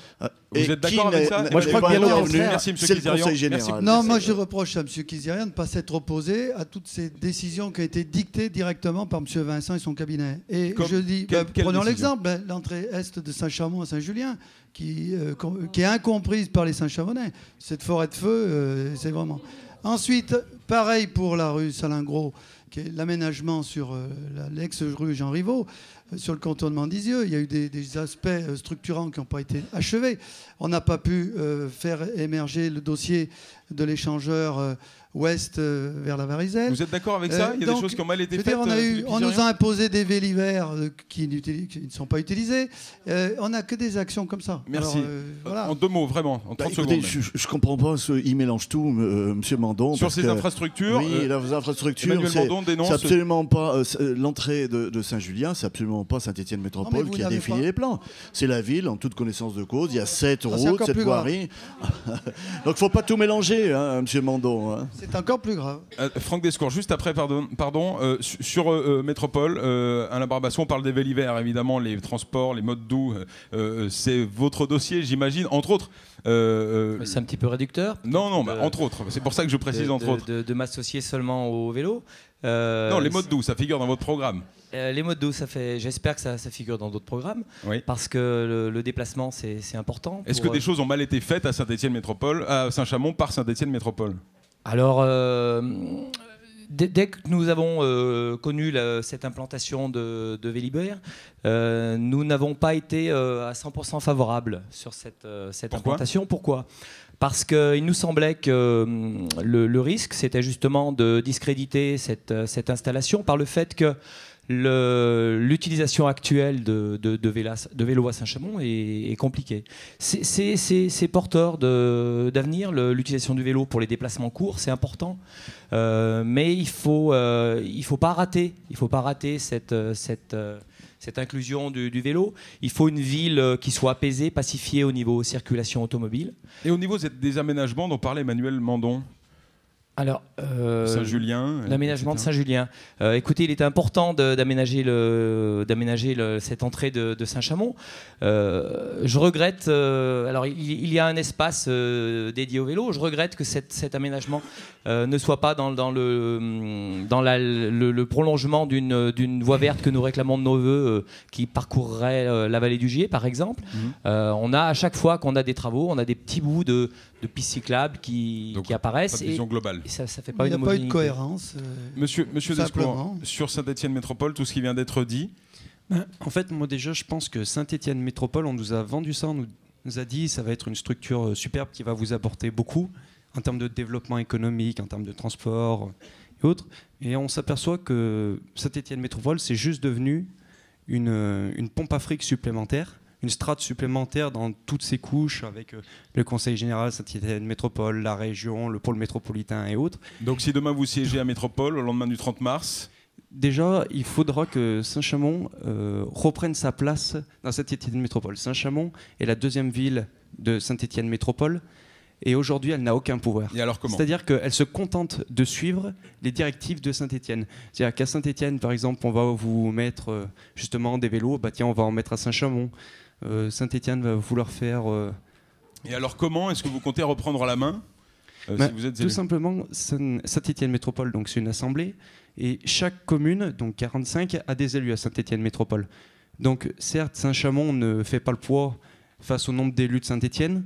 Vous Et êtes d'accord avec ça Moi, je crois que bien au. Merci, monsieur C'est le Kizarian. Conseil général. Merci. Non, moi je reproche à M. Kizarian de ne pas s'être opposé à toutes ces décisions qui ont été dictées directement par M. Vincent et son cabinet. Et Comme- je dis, bah, prenons l'exemple, ben, l'entrée est de Saint-Chamond à Saint-Julien, qui, euh, qui est incomprise par les Saint-Chamonnais. Cette forêt de feu, euh, c'est vraiment. Ensuite, pareil pour la rue Salingros, l'aménagement sur euh, l'ex-rue Jean Rivaux, euh, sur le contournement d'Isieux. Il y a eu des, aspects euh, structurants qui n'ont pas été achevés. On n'a pas pu faire émerger le dossier de l'échangeur ouest euh, vers la Varizelle. Vous êtes d'accord avec ça? Euh, Il y a des donc, choses qui ont mal été faites dire, on, a euh, eu- on nous a imposé des vélivers euh, qui, ne sont pas utilisés. Euh, on n'a que des actions comme ça. Merci. Alors, euh, voilà. En deux mots, vraiment, en 30 Bah, écoutez, secondes. je, je comprends pas, ce, il mélange tout, euh, Monsieur Mandon. Sur ces que- infrastructures, Oui, euh, les infrastructures, Emmanuel c'est Mandon dénonce c'est absolument pas l'entrée de, de Saint-Julien, c'est absolument pas Saint-Étienne mais Métropole qui a défini pas- les plans. C'est la ville, en toute connaissance de cause. Il y a sept Ah, routes, sept voiries. Donc, faut pas tout mélanger, hein, Monsieur Mandon. hein. C'est encore plus grave. Euh, Franck Descours, juste après, pardon, pardon euh, su- sur euh, Métropole, euh, Alain Barbasson, on parle des vélivers, évidemment, les transports, les modes doux, c'est votre dossier, j'imagine, entre autres. euh, euh, C'est un petit peu réducteur. non, non, de- bah, entre autres, c'est pour ça que je précise de, entre de- autres. de- de m'associer seulement au vélo. Euh, non, les modes doux, ça figure dans votre programme. euh, les modes doux, ça fait. J'espère que ça, ça figure dans d'autres programmes, Oui. parce que le, le déplacement c'est important. Est-ce que des choses ont mal été faites à Saint-Étienne Métropole, à Saint-Chamond par Saint-Étienne Métropole? Alors, euh, dès, que nous avons euh, connu la- cette implantation de, de euh, nous n'avons pas été euh, à 100% favorables sur cette, cette Pourquoi implantation. Pourquoi? Parce qu'il nous semblait que le, le risque, c'était justement de discréditer cette, cette installation par le fait que l'utilisation actuelle de, de, vélo à Saint-Chamond est, compliquée. C'est- porteur d'avenir, l'utilisation du vélo pour les déplacements courts, c'est important. Euh, mais il faut, euh, faut pas rater, cette, inclusion du, vélo. Il faut une ville qui soit apaisée, pacifiée au niveau circulation automobile. Et au niveau des aménagements dont parlait Emmanuel Mandon, Alors, euh, Saint-Julien. euh, L'aménagement de. Saint-Julien. Euh, écoutez, il était important d'aménager cette entrée de, de Saint-Chamond. Euh, je regrette. alors, il, il y a un espace dédié au vélo. Je regrette que cette- cet aménagement ne soit pas dans, dans le dans la- le, le prolongement d'une voie verte que nous réclamons de nos voeux, qui parcourrait la vallée du Gier, par exemple. Mhm. On a à chaque fois qu'on a des travaux, on a des petits bouts de, de pistes cyclables qui, Donc, qui. Pas de vision globale. Et ça, ça fait Il pas n'y a pas eu de cohérence. euh, Monsieur, monsieur Descours, sur Saint-Étienne Métropole, tout ce qui vient d'être dit, Ben, En fait, moi déjà, je pense que Saint-Étienne Métropole, on nous a vendu ça, on nous, nous a dit ça va être une structure euh, superbe qui va vous apporter beaucoup en termes de développement économique, en termes de transport euh, et autres. Et on s'aperçoit que Saint-Étienne Métropole, c'est juste devenu une, une pompe à fric supplémentaire, une strate supplémentaire dans toutes ses couches avec euh, le Conseil général Saint-Étienne Métropole, la région, le pôle métropolitain et autres. donc si demain vous siégez à Métropole, au lendemain du 30 mars, Déjà, il faudra que Saint-Chamond euh, reprenne sa place dans Saint-Étienne Métropole. Saint-Chamond est la deuxième ville de Saint-Étienne Métropole et aujourd'hui, elle n'a aucun pouvoir. et alors comment? C'est-à-dire qu'elle se contente de suivre les directives de Saint-Étienne. C'est-à-dire qu'à Saint-Étienne, par exemple, on va vous mettre euh, justement des vélos, bah tiens, on va en mettre à Saint-Chamond. Euh, Saint-Étienne va vouloir faire euh, Et alors comment est-ce que vous comptez reprendre la main euh, Bah, si vous êtes Tout simplement, Saint- Saint-Étienne Métropole, donc c'est une assemblée, et chaque commune, donc 45, a des élus à Saint-Étienne Métropole. Donc certes, Saint-Chamond ne fait pas le poids face au nombre d'élus de Saint-Étienne,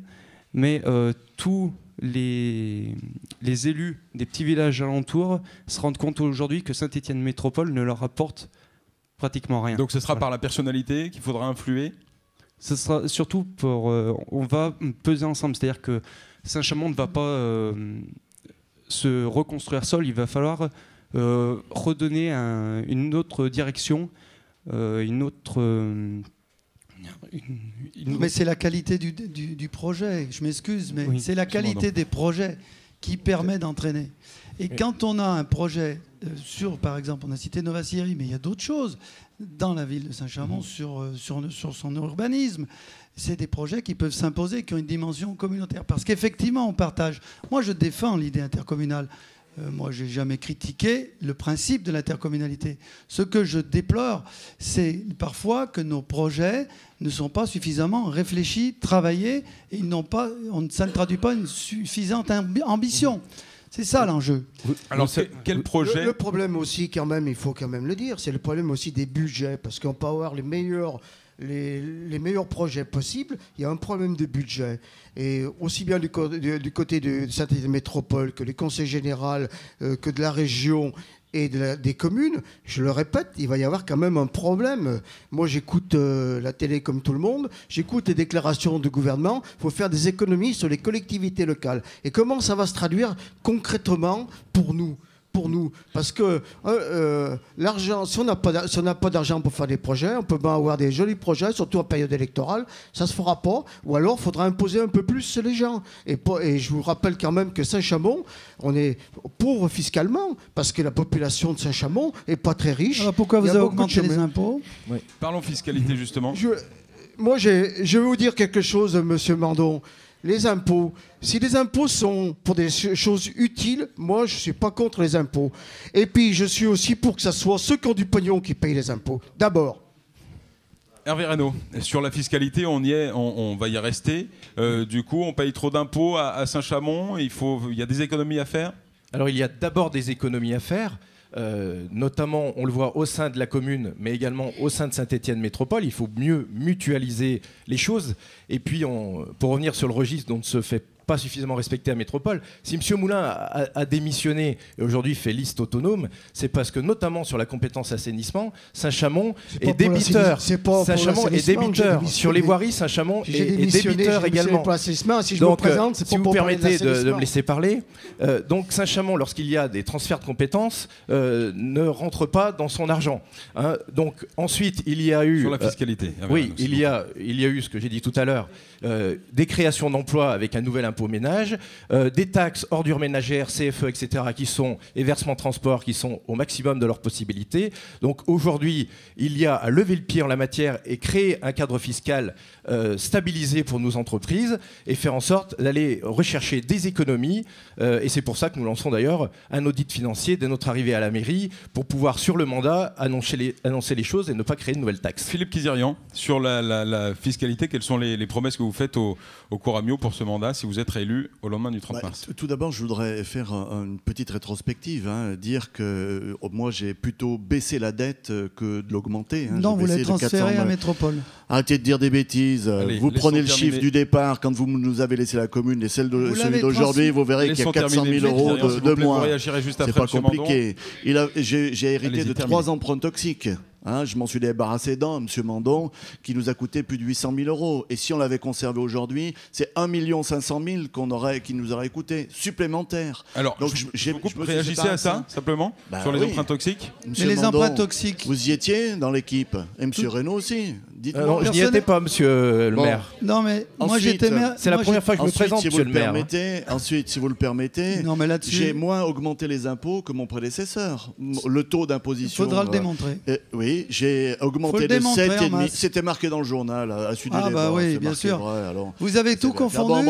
mais euh, tous les, les élus des petits villages alentours se rendent compte aujourd'hui que Saint-Étienne Métropole ne leur apporte pratiquement rien. Donc ce sera Voilà. par la personnalité qu'il faudra influer Ce sera surtout pour. euh, on va peser ensemble. C'est-à-dire que Saint-Chamond ne va pas euh, se reconstruire seul. Il va falloir euh, redonner un- une autre direction, une autre. une- une- Mais c'est la qualité du, du- du projet. Je m'excuse, mais Oui, c'est la qualité des projets qui permet d'entraîner. Et quand on a un projet euh, sur, par exemple, on a cité Nova Syrie, mais il y a d'autres choses dans la ville de Saint-Chamond sur, euh, sur, sur son urbanisme. C'est des projets qui peuvent s'imposer, qui ont une dimension communautaire. Parce qu'effectivement, on partage. Moi, je défends l'idée intercommunale. Euh, moi, j'ai jamais critiqué le principe de l'intercommunalité. Ce que je déplore, c'est parfois que nos projets ne sont pas suffisamment réfléchis, travaillés, et ils n'ont pas, on, ça ne traduit pas une suffisante ambition. C'est ça l'enjeu. Alors, quel projet le, le, problème aussi, quand même, il faut quand même le dire, c'est le problème aussi des budgets, parce qu'on peut avoir les meilleurs les, meilleurs projets possibles, il y a un problème de budget. Et aussi bien du, côté de saint Métropole que les conseils généraux, euh, que de la région et des communes, je le répète, il va y avoir quand même un problème. Moi, j'écoute euh, la télé comme tout le monde, j'écoute les déclarations du gouvernement, il faut faire des économies sur les collectivités locales. Et comment ça va se traduire concrètement pour nous? Pour nous. Parce que euh, euh, l'argent, si on n'a pas, si pas d'argent pour faire des projets, on peut bien avoir des jolis projets, surtout en période électorale, ça se fera pas. Ou alors, il faudra imposer un peu plus les gens. Et, et je vous rappelle quand même que Saint-Chamond, on est pauvre fiscalement, parce que la population de Saint-Chamond est pas très riche. Alors pourquoi vous avez augmenté les impôts? Parlons fiscalité, justement. moi, je vais vous dire quelque chose, monsieur Mandon les impôts. Si les impôts sont pour des choses utiles, moi, je ne suis pas contre les impôts. Et puis, je suis aussi pour que ce soit ceux qui ont du pognon qui payent les impôts. D'abord. Hervé Reynaud, sur la fiscalité, on y est, on, va y rester. Euh, du coup, on paye trop d'impôts à, Saint-Chamond. Il, il y a des économies à faire? Alors, il y a d'abord des économies à faire. Euh, notamment, on le voit au sein de la commune, mais également au sein de Saint-Étienne Métropole. Il faut mieux mutualiser les choses. Et puis, pour revenir sur le registre dont se fait pas suffisamment respecté à Métropole. Si M. Moulin a, démissionné et aujourd'hui fait liste autonome, c'est parce que notamment sur la compétence assainissement, Saint-Chamond est, débiteur. Saint-Chamond est débiteur. Sur les voiries, Saint-Chamond est, débiteur également. Si je donc, me présente, si vous permettez de, me laisser parler, euh, donc Saint-Chamond, lorsqu'il y a des transferts de compétences, euh, ne rentre pas dans son argent. Hein. Donc ensuite, il y a eu sur la fiscalité. Euh, oui, il y a il y a eu ce que j'ai dit tout à l'heure, des créations d'emplois avec un nouvel impôts ménages, euh, des taxes, ordures ménagères, CFE, etc., qui sont, et versements transport, qui sont au maximum de leurs possibilités. Donc aujourd'hui, il y a à lever le pied en la matière et créer un cadre fiscal euh, stabilisé pour nos entreprises et faire en sorte d'aller rechercher des économies. Euh, et c'est pour ça que nous lançons d'ailleurs un audit financier dès notre arrivée à la mairie pour pouvoir, sur le mandat, annoncer les, annoncer les choses et ne pas créer de nouvelles taxes. Philippe Kizirian, sur la, fiscalité, quelles sont les, promesses que vous faites au, au Coramio pour ce mandat si vous êtes réélu au lendemain du 30 bah, mars Tout d'abord, je voudrais faire une petite rétrospective, hein, dire que euh, moi j'ai plutôt baissé la dette euh, que de l'augmenter. Hein. Non, vous l'avez transféré à Métropole. Arrêtez de dire des bêtises. vous prenez le chiffre du départ quand vous nous avez laissé la commune et celle de, celui d'aujourd'hui, vous verrez qu'il y a 400 000 euros de, de moins. C'est pas compliqué. J'ai hérité de trois emprunts toxiques. Hein, je m'en suis débarrassé d'un, M. Mandon, qui nous a coûté plus de 800 000 euros. Et si on l'avait conservé aujourd'hui, c'est 1 500 000 qu'on aurait, qui nous aurait coûté supplémentaire. Alors, Donc, je, je, je réagissez à ça, simplement, bah sur les emprunts toxiques Mais les emprunts toxiques. Vous y étiez dans l'équipe. Et M. Renault aussi. Euh, non, je n'y étais pas, monsieur le maire. Non, mais moi j'étais maire. C'est la première fois que je me présente, si monsieur vous le maire. Permettez, ensuite, si vous le permettez, j'ai moins augmenté les impôts que mon prédécesseur. Le taux d'imposition. Il faudra le démontrer. Euh, oui, j'ai augmenté de 7,5. C'était marqué dans le journal à Sud Ah, bah oui, bien sûr. Vous avez tout confondu.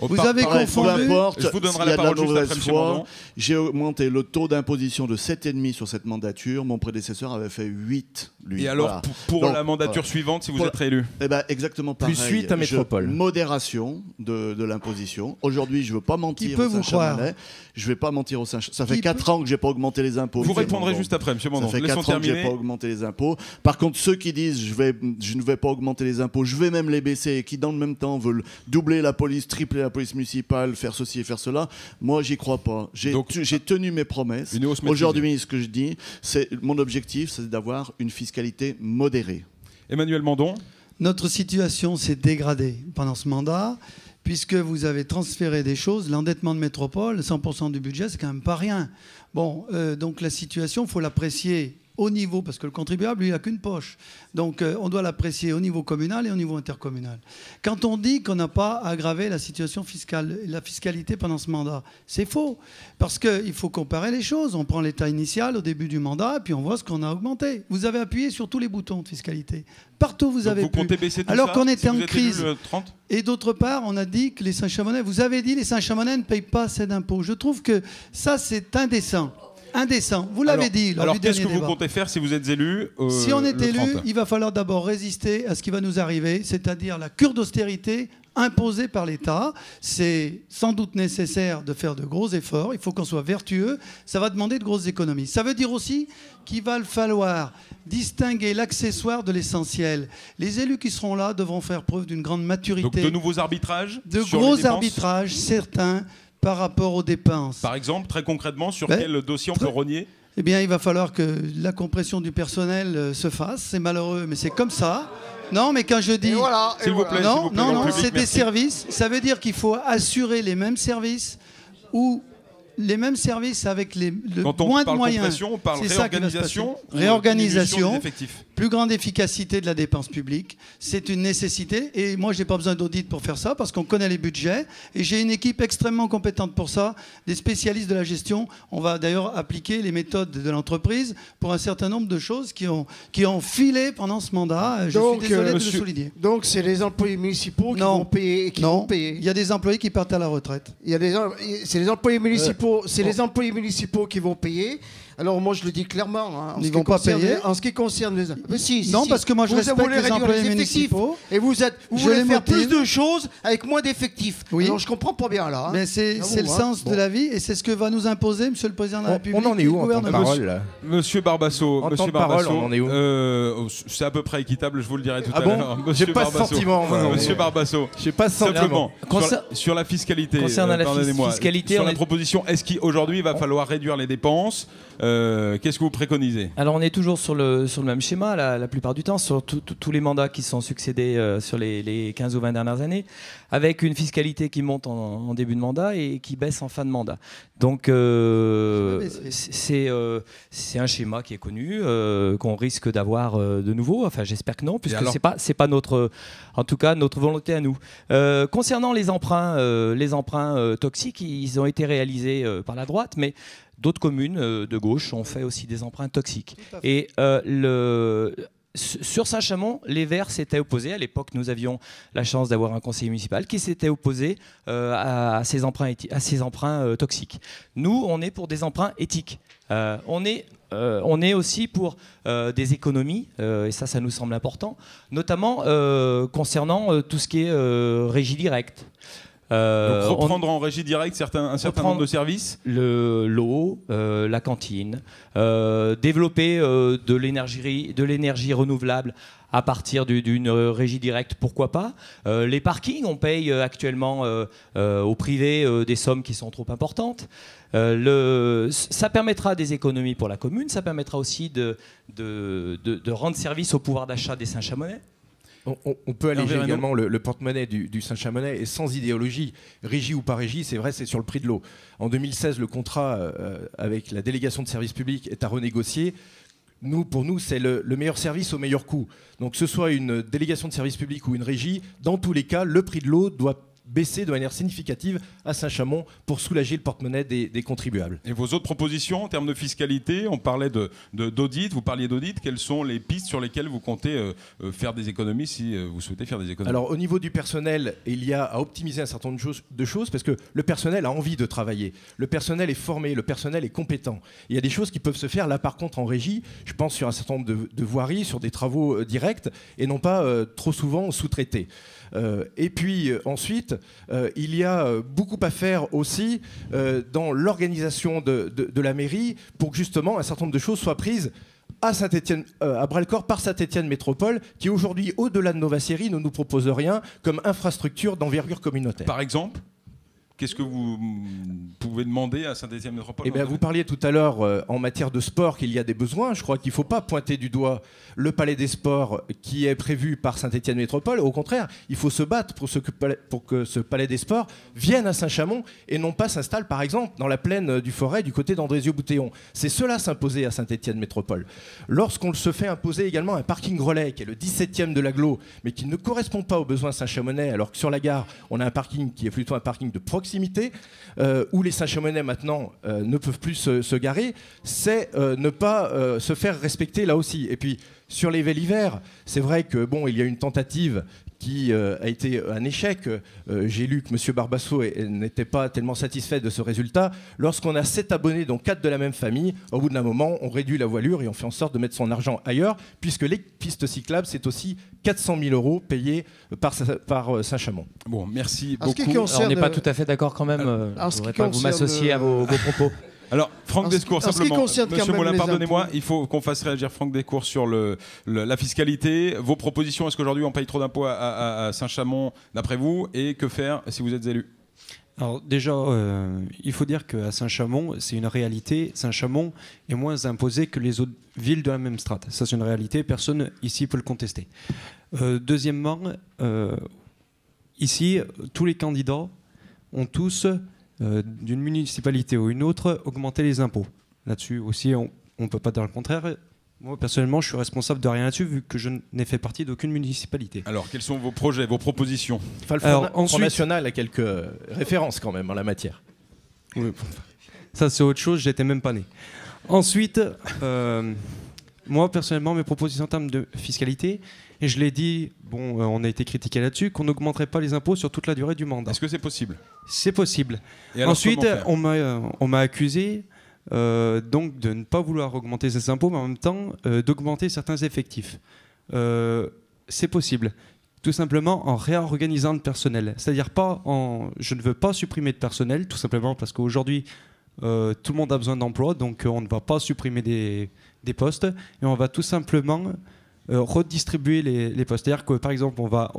Vous avez confondu. Je vous donnerai la parole juste après, J'ai augmenté le taux d'imposition de 7,5 sur cette mandature. Mon prédécesseur avait fait 8, lui. Et alors, pour la mandature suivante si vous êtes réélu eh ben, Exactement pareil. Plus suite à Métropole. modération de, de l'imposition. Aujourd'hui, je ne veux pas mentir. Qui peut vous croire Je ne vais pas mentir au Saint Ça fait 4 ans que je n'ai pas augmenté les impôts. Vous répondrez juste après, M. Mondon. Ça fait 4 ans que je n'ai pas augmenté les impôts. Par contre, ceux qui disent je, vais, je ne vais pas augmenter les impôts, je vais même les baisser, et qui dans le même temps veulent doubler la police, tripler la police municipale, faire ceci et faire cela, moi, j'y crois pas. J'ai tenu mes promesses. Aujourd'hui, ce que je dis, c'est mon objectif, c'est d'avoir une fiscalité modérée. Emmanuel Mandon Notre situation s'est dégradée pendant ce mandat, puisque vous avez transféré des choses. L'endettement de métropole, 100% du budget, c'est quand même pas rien. Bon, euh, donc la situation, il faut l'apprécier au niveau, parce que le contribuable, lui, il n'a qu'une poche. Donc euh, on doit l'apprécier au niveau communal et au niveau intercommunal. Quand on dit qu'on n'a pas aggravé la situation fiscale, la fiscalité pendant ce mandat, c'est faux. Parce qu'il faut comparer les choses. On prend l'état initial au début du mandat, et puis on voit ce qu'on a augmenté. Vous avez appuyé sur tous les boutons de fiscalité. Partout, vous Donc avez vous pu. comptez baisser tout Alors qu'on était en crise. élu le 30 Et d'autre part, on a dit que les Saint-Chamonais, vous avez dit les Saint-Chamonais ne payent pas assez d'impôts. Je trouve que ça, c'est indécent. Indécent. Vous l'avez Alors- dit lors Alors du qu'est-ce que vous comptez faire si vous êtes élu euh, Si on est élu, 30? il va falloir d'abord résister à ce qui va nous arriver, c'est-à-dire la cure d'austérité imposée par l'État. C'est sans doute nécessaire de faire de gros efforts. Il faut qu'on soit vertueux. Ça va demander de grosses économies. Ça veut dire aussi qu'il va falloir distinguer l'accessoire de l'essentiel. Les élus qui seront là devront faire preuve d'une grande maturité. Donc de nouveaux arbitrages de sur gros arbitrages, certains, par rapport aux dépenses. Par exemple, très concrètement, sur Ben, quel dossier on peut rogner Eh bien, il va falloir que la compression du personnel euh, se fasse. C'est malheureux, mais c'est comme ça. Non, mais quand je dis... Voilà, S'il vous voilà. plaît, Non, vous plaît, non, non, c'est des services. Ça veut dire qu'il faut assurer les mêmes services ou les mêmes services avec les, le Quand on moins de parle moyens. compression, on parle réorganisation ou Réorganisation. Plus grande efficacité de la dépense publique, c'est une nécessité. Et moi, j'ai pas besoin d'audit pour faire ça parce qu'on connaît les budgets. Et j'ai une équipe extrêmement compétente pour ça, des spécialistes de la gestion. On va d'ailleurs appliquer les méthodes de l'entreprise pour un certain nombre de choses qui ont, qui ont filé pendant ce mandat. Je Donc, suis désolé euh, de monsieur- le souligner. Donc c'est les employés municipaux qui Non. vont payer. Qui non, vont payer. il y a des employés qui partent à la retraite. Il y a des, c'est les employés municipaux, c'est bon. les employés municipaux qui vont payer. Alors moi je le dis clairement. hein, en Ils ce qui vont pas concerne- payer. En ce qui concerne les, Mais si, si, Non, si. parce que moi, je vous respecte voulez les réduire employés effectifs. municipaux. Et vous êtes, vous Je voulez les faire plus de choses avec moins d'effectifs. Oui. Alors je comprends pas bien là. hein. Mais c'est J'avoue, c'est le hein. sens Bon. de la vie et c'est ce que va nous imposer Monsieur le Président de la On, République. on en est où en temps de gouvernement. parole là Monsieur Barbasso, En temps parole, on en est où euh, c'est à peu près équitable, je vous le dirai tout Ah à bon l'heure. J'ai Monsieur pas ce Barbasso. sentiment. Monsieur Barbasso, J'ai pas simplement sur la, fiscalité. Concernant euh, la fiscalité, sur la proposition, est-ce qu'aujourd'hui il va falloir réduire les dépenses Euh, Qu'est-ce que vous préconisez Alors on est toujours sur le, sur le même schéma la, la plupart du temps, sur tous les mandats qui sont succédés euh, sur les, les 15 ou 20 dernières années, avec une fiscalité qui monte en, en début de mandat et qui baisse en fin de mandat. Donc euh, c'est un schéma qui est connu, qu'on risque d'avoir de nouveau. Enfin j'espère que non, puisque alors c'est pas pas notre en tout cas notre volonté à nous. Concernant les emprunts, les emprunts toxiques, ils ont été réalisés par la droite, mais d'autres communes euh, de gauche ont fait aussi des emprunts toxiques. Et euh, le, sur Saint-Chamond, les Verts s'étaient opposés. À l'époque, nous avions la chance d'avoir un conseiller municipal qui s'était opposé euh, à, à ces emprunts, à ces emprunts euh, toxiques. Nous, on est pour des emprunts éthiques. Euh, on est on est aussi pour des économies, et ça, ça nous semble important, notamment concernant tout ce qui est régie directe. Euh, Donc on- reprendre en régie directe certains, un certain nombre de services le- l'eau, euh, la cantine, euh, développer de l'énergie de l'énergie renouvelable à partir du- d'une régie directe, pourquoi pas. Les parkings, on paye actuellement au privé des sommes qui sont trop importantes. Le, ça permettra des économies pour la commune, ça permettra aussi de, de, de- de rendre service au pouvoir d'achat des Saint-Chamonais. On, peut alléger Hervé également le, le porte-monnaie du, du Saint-Chamonais et sans idéologie, régie ou pas régie, c'est vrai, c'est sur le prix de l'eau. En 2016, le contrat euh, avec la délégation de service public est à renégocier. Nous, pour nous, c'est le, le meilleur service au meilleur coût. Donc, que ce soit une délégation de service public ou une régie, dans tous les cas, le prix de l'eau doit baisser de manière significative à Saint-Chamond pour soulager le porte-monnaie des, des contribuables. Et vos autres propositions en termes de fiscalité, on parlait de, de- d'audit, vous parliez d'audit, quelles sont les pistes sur lesquelles vous comptez euh, euh, faire des économies si euh, vous souhaitez faire des économies? Alors au niveau du personnel, il y a à optimiser un certain nombre de choses, de choses parce que le personnel a envie de travailler. Le personnel est formé, le personnel est compétent. Il y a des choses qui peuvent se faire là par contre en régie. Je pense sur un certain nombre de, de voiries, sur des travaux euh, directs et non pas euh, trop souvent sous-traités. Euh, et puis euh, ensuite, euh, il y a beaucoup à faire aussi dans l'organisation de, la mairie pour que justement un certain nombre de choses soient prises à bras-le-corps par Saint-Étienne Métropole, qui aujourd'hui, au-delà de Nova Série, ne nous propose rien comme infrastructure d'envergure communautaire. Par exemple qu'est-ce que vous pouvez demander à Saint-Étienne Métropole Eh bien, vous parliez tout à l'heure euh, en matière de sport qu'il y a des besoins. Je crois qu'il ne faut pas pointer du doigt le palais des sports qui est prévu par Saint-Étienne Métropole. Au contraire, il faut se battre pour, ce que, pour que ce palais des sports vienne à Saint-Chamond et non pas s'installe, par exemple, dans la plaine du Forêt du côté d'Andrézieux-Boutéon. C'est cela s'imposer à Saint-Étienne Métropole. Lorsqu'on se fait imposer également un parking relais qui est le 17e de l'agglo, mais qui ne correspond pas aux besoins Saint-Chamonais, alors que sur la gare, on a un parking qui est plutôt un parking de proximité, euh, où les Saint-Chamonais maintenant euh, ne peuvent plus se, garer, c'est euh, ne pas se faire respecter là aussi. Et puis sur les l'hiver, c'est vrai que bon, il y a une tentative qui euh, a été un échec. Euh, j'ai lu que M. Barbasso n'était pas tellement satisfait de ce résultat. Lorsqu'on a 7 abonnés, dont 4 de la même famille, au bout d'un moment, on réduit la voilure et on fait en sorte de mettre son argent ailleurs, puisque les pistes cyclables, c'est aussi 400 000 euros payés par, par euh, Saint-Chamond. Bon, merci beaucoup. on n'est pas tout à fait d'accord quand même. ne voudrais pas vous m'associer à vos propos. Alors, Franck Descours, simplement. Monsieur Moulin, pardonnez-moi, il faut qu'on fasse réagir Franck Descours sur le, la fiscalité. Vos propositions, est-ce qu'aujourd'hui on paye trop d'impôts à, Saint-Chamond, d'après vous Et que faire si vous êtes élu? Alors déjà, euh, il faut dire qu'à Saint-Chamond, c'est une réalité. Saint-Chamond est moins imposé que les autres villes de la même strate. Ça, c'est une réalité. Personne ici peut le contester. Euh, deuxièmement, euh, ici, tous les candidats ont tous euh, d'une municipalité ou une autre, augmenter les impôts. Là-dessus aussi, on ne peut pas dire le contraire. Moi, personnellement, je suis responsable de rien là-dessus, vu que je n'ai fait partie d'aucune municipalité. Alors, quels sont vos projets, vos propositions? Enfin, Le Front, ensuite... National a quelques références quand même en la matière. Ça, c'est autre chose, j'étais même pas né. Ensuite, euh, moi, personnellement, mes propositions en termes de fiscalité, et je l'ai dit, bon, euh, on a été critiqué là-dessus, qu'on n'augmenterait pas les impôts sur toute la durée du mandat. Est-ce que c'est possible? C'est possible. Ensuite, on m'a, euh, on m'a accusé euh, donc de ne pas vouloir augmenter ces impôts, mais en même temps d'augmenter certains effectifs. c'est possible. Tout simplement en réorganisant le personnel. C'est-à-dire pas en. Je ne veux pas supprimer de personnel, tout simplement parce qu'aujourd'hui, tout le monde a besoin d'emploi, donc on ne va pas supprimer des, des postes, et on va tout simplement euh, redistribuer les, postes. C'est-à-dire que, par exemple, on va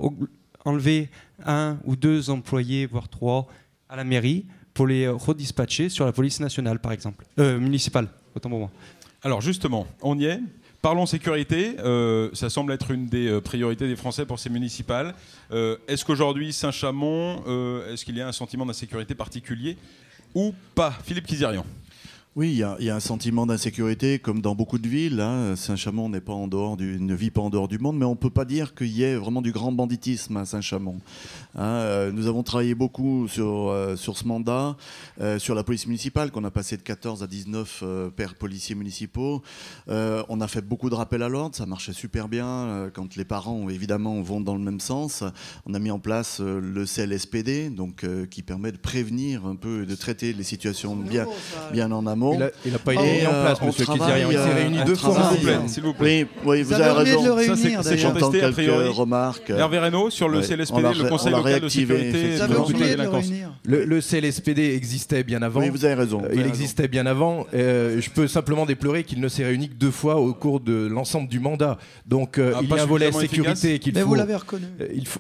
enlever un ou deux employés, voire trois, à la mairie pour les redispatcher sur la police nationale, par exemple. Euh, municipale, autant pour moi. Alors, justement, on y est. Parlons sécurité. Euh, ça semble être une des priorités des Français pour ces municipales. est-ce qu'aujourd'hui, Saint-Chamond, est-ce qu'il y a un sentiment d'insécurité particulier ou pas? Philippe Kizirian oui, il y, a un sentiment d'insécurité comme dans beaucoup de villes. Hein. Saint-Chamond n'est pas en dehors du, ne vit pas en dehors du monde, mais on ne peut pas dire qu'il y ait vraiment du grand banditisme à Saint-Chamond. Hein. Euh, nous avons travaillé beaucoup sur, euh, sur ce mandat, euh, sur la police municipale, qu'on a passé de 14 à 19 pères policiers municipaux. on a fait beaucoup de rappels à l'ordre, ça marchait super bien quand les parents, évidemment, vont dans le même sens. On a mis en place le CLSPD, donc, qui permet de prévenir un peu et de traiter les situations bien, bien en amont. Il n'a pas été mis en place, euh, monsieur Kizirian. Il s'est réuni deux fois, s'il vous plaît. Oui, vous avez raison. Ça, c'est contesté, a priori. remarques. Hervé Reynaud, sur le CLSPD, le Conseil local de sécurité de la délinquance. Le CLSPD existait bien avant. Oui, vous avez raison. Il existait bien avant. Euh, je peux simplement déplorer qu'il ne s'est réuni que deux fois au cours de l'ensemble du mandat. Donc, euh, il y a un volet sécurité qu'il faut. vous l'avez reconnu.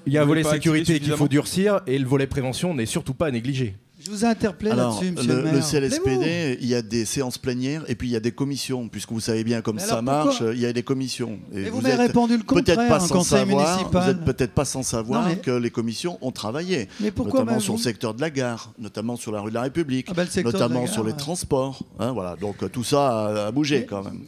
Il y a un volet sécurité qu'il faut durcir et le volet prévention n'est surtout pas à négliger. Je vous ai interpellé là-dessus, monsieur le, le, le CLSPD, il y a des séances plénières et puis il y a des commissions, puisque vous savez bien comme ça marche, il y a des commissions. Et vous, m'avez répondu le contraire peut-être pas sans conseil savoir, municipal. Vous n'êtes peut-être pas sans savoir que les commissions ont travaillé, mais pourquoi notamment sur le secteur de la gare, notamment sur la rue de la République, ah ben, notamment sur les transports. Hein, voilà, donc euh, tout ça a, bougé quand même.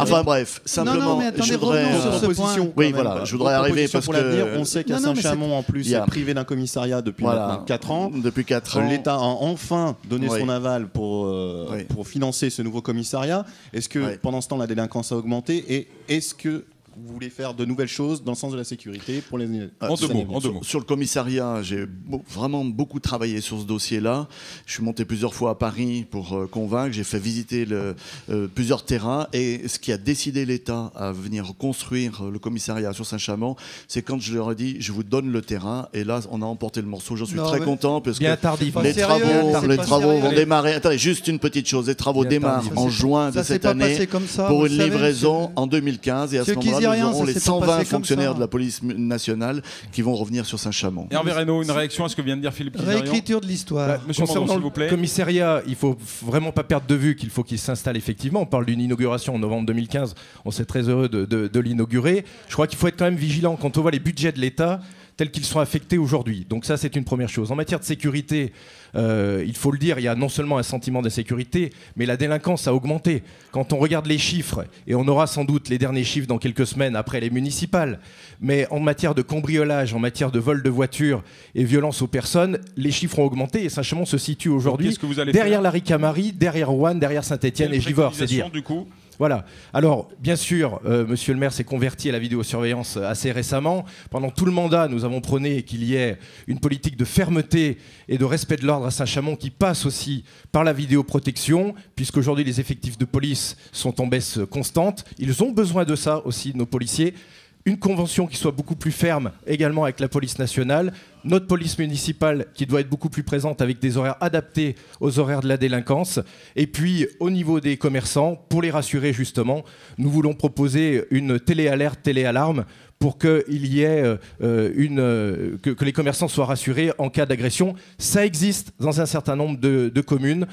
enfin bref, simplement, non, non, mais attendez, je voudrais, sur ce point. Oui, voilà, je voudrais arriver parce que on sait qu'à Saint-Chamond en plus est privé d'un commissariat depuis 4 ans. Depuis 4 ans, l'État a enfin donner son aval pour, euh, pour financer ce nouveau commissariat. Est-ce que pendant ce temps la délinquance a augmenté et est-ce que vous voulez faire de nouvelles choses dans le sens de la sécurité pour les en, deux mots, en deux mots. Sur, le commissariat, j'ai vraiment beaucoup travaillé sur ce dossier-là. Je suis monté plusieurs fois à Paris pour euh, convaincre. J'ai fait visiter le, euh, plusieurs terrains. Et ce qui a décidé l'État à venir construire le commissariat sur Saint-Chamond, c'est quand je leur ai dit je vous donne le terrain. Et là, on a emporté le morceau. J'en suis très content parce bien que tardif. les travaux, les travaux vont démarrer. Attendez, juste une petite chose. Les travaux démarrent en juin de cette année comme ça, pour une livraison en 2015. Et à ce moment-là, nous rien, aurons ça les s'est pas 120 passé comme fonctionnaires de la police nationale qui vont revenir sur Saint-Chamond. Hervé Reynaud, une réaction à ce que vient de dire Philippe Kizarian Réécriture de l'histoire. Bah, Monsieur concernant Mandon, s'il le vous plaît. commissariat, il faut vraiment pas perdre de vue qu'il faut qu'il s'installe effectivement. On parle d'une inauguration en novembre 2015. On s'est très heureux de, de- de l'inaugurer. Je crois qu'il faut être quand même vigilant quand on voit les budgets de l'État tels qu'ils sont affectés aujourd'hui. Donc ça, c'est une première chose. En matière de sécurité, euh, il faut le dire, il y a non seulement un sentiment d'insécurité, mais la délinquance a augmenté. Quand on regarde les chiffres, et on aura sans doute les derniers chiffres dans quelques semaines après les municipales, mais en matière de cambriolage, en matière de vol de voitures et violence aux personnes, les chiffres ont augmenté et Saint-Chamond se situe aujourd'hui derrière faire la Ricamari, derrière Rouen, derrière Saint-Etienne Quelle et Givors, c'est préconisation, dire. du coup Voilà. Alors, bien sûr, euh, Monsieur le maire s'est converti à la vidéosurveillance assez récemment. Pendant tout le mandat, nous avons prôné qu'il y ait une politique de fermeté et de respect de l'ordre à Saint-Chamond qui passe aussi par la vidéoprotection, puisqu'aujourd'hui les effectifs de police sont en baisse constante. Ils ont besoin de ça aussi, nos policiers. Une convention qui soit beaucoup plus ferme également avec la police nationale, notre police municipale qui doit être beaucoup plus présente avec des horaires adaptés aux horaires de la délinquance. Et puis au niveau des commerçants, pour les rassurer justement, nous voulons proposer une télé-alerte, télé-alarme pour qu'il y ait euh, euh, une, euh, que, que les commerçants soient rassurés en cas d'agression. Ça existe dans un certain nombre de, de communes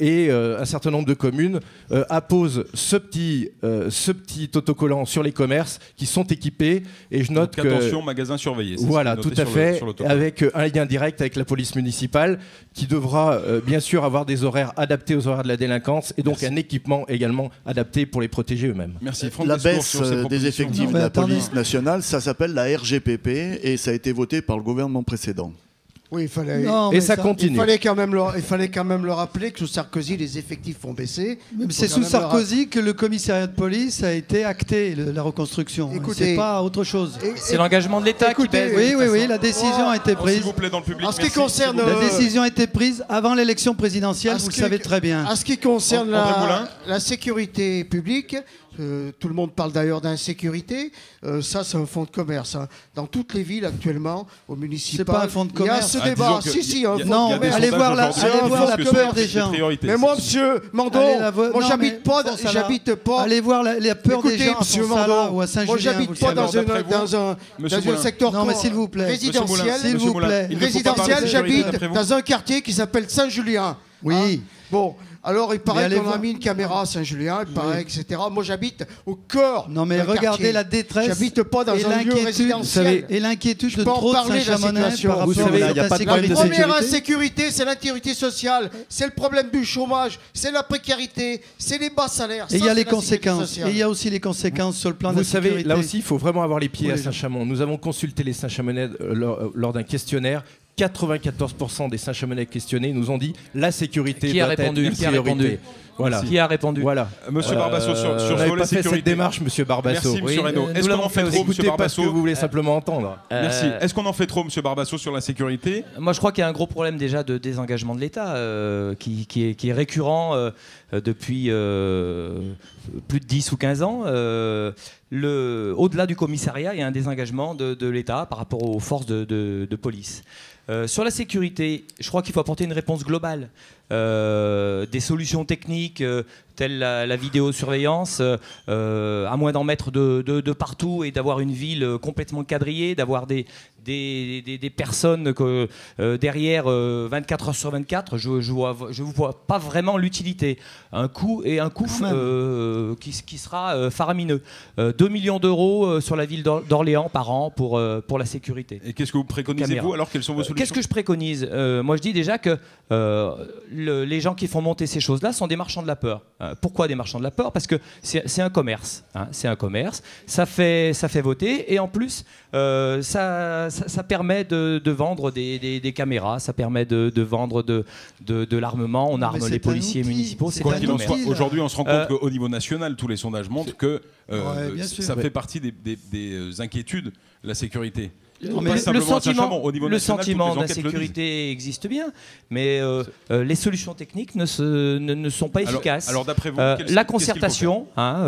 et un certain nombre de communes apposent ce petit, ce petit autocollant sur les commerces qui sont équipés. Et je note Donc, que attention, magasin surveillé. voilà, tout à fait, avec un lien direct avec la police municipale qui devra euh, bien sûr avoir des horaires adaptés aux horaires de la délinquance et donc un équipement également adapté pour les protéger eux-mêmes. Merci Franck La baisse euh, des effectifs Non, de la attendez. police nationale, ça s'appelle la RGPP et ça a été voté par le gouvernement précédent. Oui, il fallait. Non, Et ça Il continue. fallait, quand même le, il fallait quand même le rappeler que sous Sarkozy, les effectifs ont baissé. C'est sous Sarkozy que le commissariat de police a été acté, le- la reconstruction. Écoutez- c'est pas autre chose. C'est l'engagement de l'État qui Écoutez, pèse. Oui, oui, oui, la décision a été Oh, S'il prise. vous plaît, dans le public. En ce qui merci. concerne La euh, décision a été prise avant l'élection présidentielle, vous ce le savez très bien. En ce qui concerne la sécurité publique, euh, tout le monde parle d'ailleurs d'insécurité. euh, ça, c'est un fonds de commerce. hein. Dans toutes les villes actuellement, au municipal, pas un fonds de il y a commerce. ce Ah, débat. que Si, si, y a- un y a- fonds Non, de commerce. allez voir la- aujourd'hui allez voir la que peur des gens. Mais moi, monsieur Mandon, Allez la vo- moi non, j'habite mais pas, j'habite pas. Allez voir la, la peur Écoutez, des gens à monsieur Fonsala Mandon, ou à Saint-Julien. moi vous j'habite pas savez. dans, une- d'après vous, dans un, Monsieur dans un Moulin. secteur Non, mais s'il vous plaît. Monsieur Moulin, résidentiel. S'il Monsieur vous Moulin, plaît. il ne faut pas parler de résidentiel, sécurité, j'habite d'après vous dans un quartier qui s'appelle Saint-Julien. Oui. Hein bon, alors il paraît qu'on a mis une caméra à Saint-Julien, il paraît, etc. Moi j'habite au cœur. Non, mais regardez quartier. la détresse J'habite pas dans et un lieu. Et l'inquiétude Je de peux en trop de parler de la Saint-Chamonix par Vous savez, il a pas de problème de La première insécurité, c'est l'insécurité sociale, c'est le problème du chômage, c'est la précarité, c'est les bas salaires. Et il y a c'est les conséquences. Et il y a aussi les conséquences sur le plan de Vous savez, là aussi, il faut vraiment avoir les pieds à. Saint-Chamond. Nous avons consulté les Saint-Chamonais euh, euh, lors d'un questionnaire. 94% des Saint-Chamonais questionnés nous ont dit la sécurité Qui a doit répondu être une Qui a priorité. répondu Voilà. Qui a répondu Voilà. Monsieur Barbasso, sur, Euh, sur vous pas fait cette sécurité. démarche, Monsieur Barbasso. Merci, Monsieur Reynaud. euh, Est-ce qu'on en fait trop, Monsieur que Barbasso vous voulez simplement entendre. Merci. Euh, Est-ce qu'on en fait trop, Monsieur Barbasso, sur la sécurité? Moi, je crois qu'il y a un gros problème déjà de désengagement de l'État euh, qui, qui est, qui est récurrent euh, euh, depuis euh, plus de 10 ou 15 ans. Euh, le- Au-delà du commissariat, il y a un désengagement de, de l'État par rapport aux forces de, de- de police. Euh, sur la sécurité, je crois qu'il faut apporter une réponse globale. Euh, des solutions techniques telles la, la vidéosurveillance, euh, euh, à moins d'en mettre de, de- de partout et d'avoir une ville euh, complètement quadrillée, d'avoir des, des, des- des personnes que, euh, derrière euh, 24 heures sur 24, je ne vois, je vois pas vraiment l'utilité. Un coût et un coût qui, qui sera faramineux. Euh, 2 millions d'euros sur la ville d'Or- d'Orléans par an pour, pour la sécurité. Et qu'est-ce que vous préconisez, Caméra. vous Alors, quelles sont vos solutions? Qu'est-ce que je préconise? Moi, je dis déjà que le- les gens qui font monter ces choses-là sont des marchands de la peur. Pourquoi des marchands de la peur Parce que c'est un commerce. hein, c'est un commerce. Ça fait, ça fait voter. Et en plus, euh, ça, ça, ça permet de, de vendre des, des- des caméras. Ça permet de, de vendre de, de, de l'armement. On arme les policiers outil. municipaux. C'est aujourd'hui, on se rend compte Euh, qu'au niveau national, tous les sondages montrent que euh, Ouais, bien sûr. ça Ouais. fait partie des, des- des, inquiétudes, la sécurité. Non, Pas mais le sentiment, au niveau le national, sentiment d'insécurité existe bien, mais euh, euh, les solutions techniques ne, se- ne, ne sont pas Alors- efficaces. Alors, d'après vous, Euh, la concertation, hein,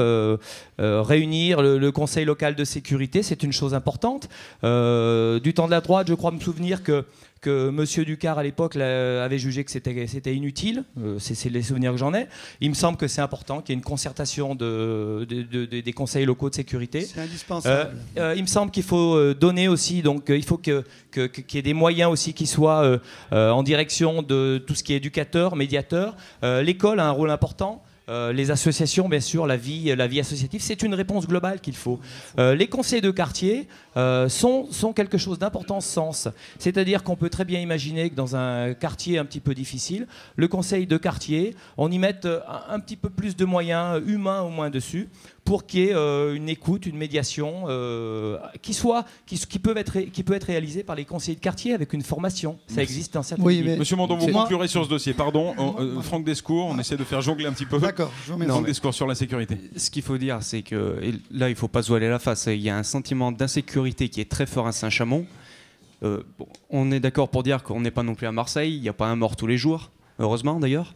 réunir le, le conseil local de sécurité, c'est une chose importante. Du temps de la droite, je crois me souvenir que que Monsieur Ducard à l'époque avait jugé que c'était inutile. Euh, c'est les souvenirs que j'en ai. Il me semble que c'est important qu'il y ait une concertation de, de- de- de- des conseils locaux de sécurité. C'est indispensable. Euh, euh, il me semble qu'il faut donner aussi, donc il faut que- qu'il y ait des moyens aussi qui soient en direction de tout ce qui est éducateur, médiateur. L'école a un rôle important. Euh, les associations, bien sûr, la vie, la vie associative, c'est une réponse globale qu'il faut. Euh, les conseils de quartier euh, sont, quelque chose d'important sens. C'est-à-dire qu'on peut très bien imaginer que dans un quartier un petit peu difficile, le conseil de quartier, on y mette un, petit peu plus de moyens humains au moins dessus pour qu'il y ait euh, une écoute, une médiation euh, qui, soit, qui, qui, peuvent être, ré- qui peut être réalisée par les conseillers de quartier avec une formation. Ça existe dans certaines Oui, Monsieur Mandon, vous conclurez sur ce dossier. Pardon, euh, euh, Franck Descours, on essaie de faire jongler un petit peu. D'accord, je vous. Franck Descours sur la sécurité. Ce qu'il faut dire, c'est que là, il faut pas se voiler la face. Il y a un sentiment d'insécurité qui est très fort à Saint-Chamond. Euh, bon, on est d'accord pour dire qu'on n'est pas non plus à Marseille. Il n'y a pas un mort tous les jours, heureusement d'ailleurs.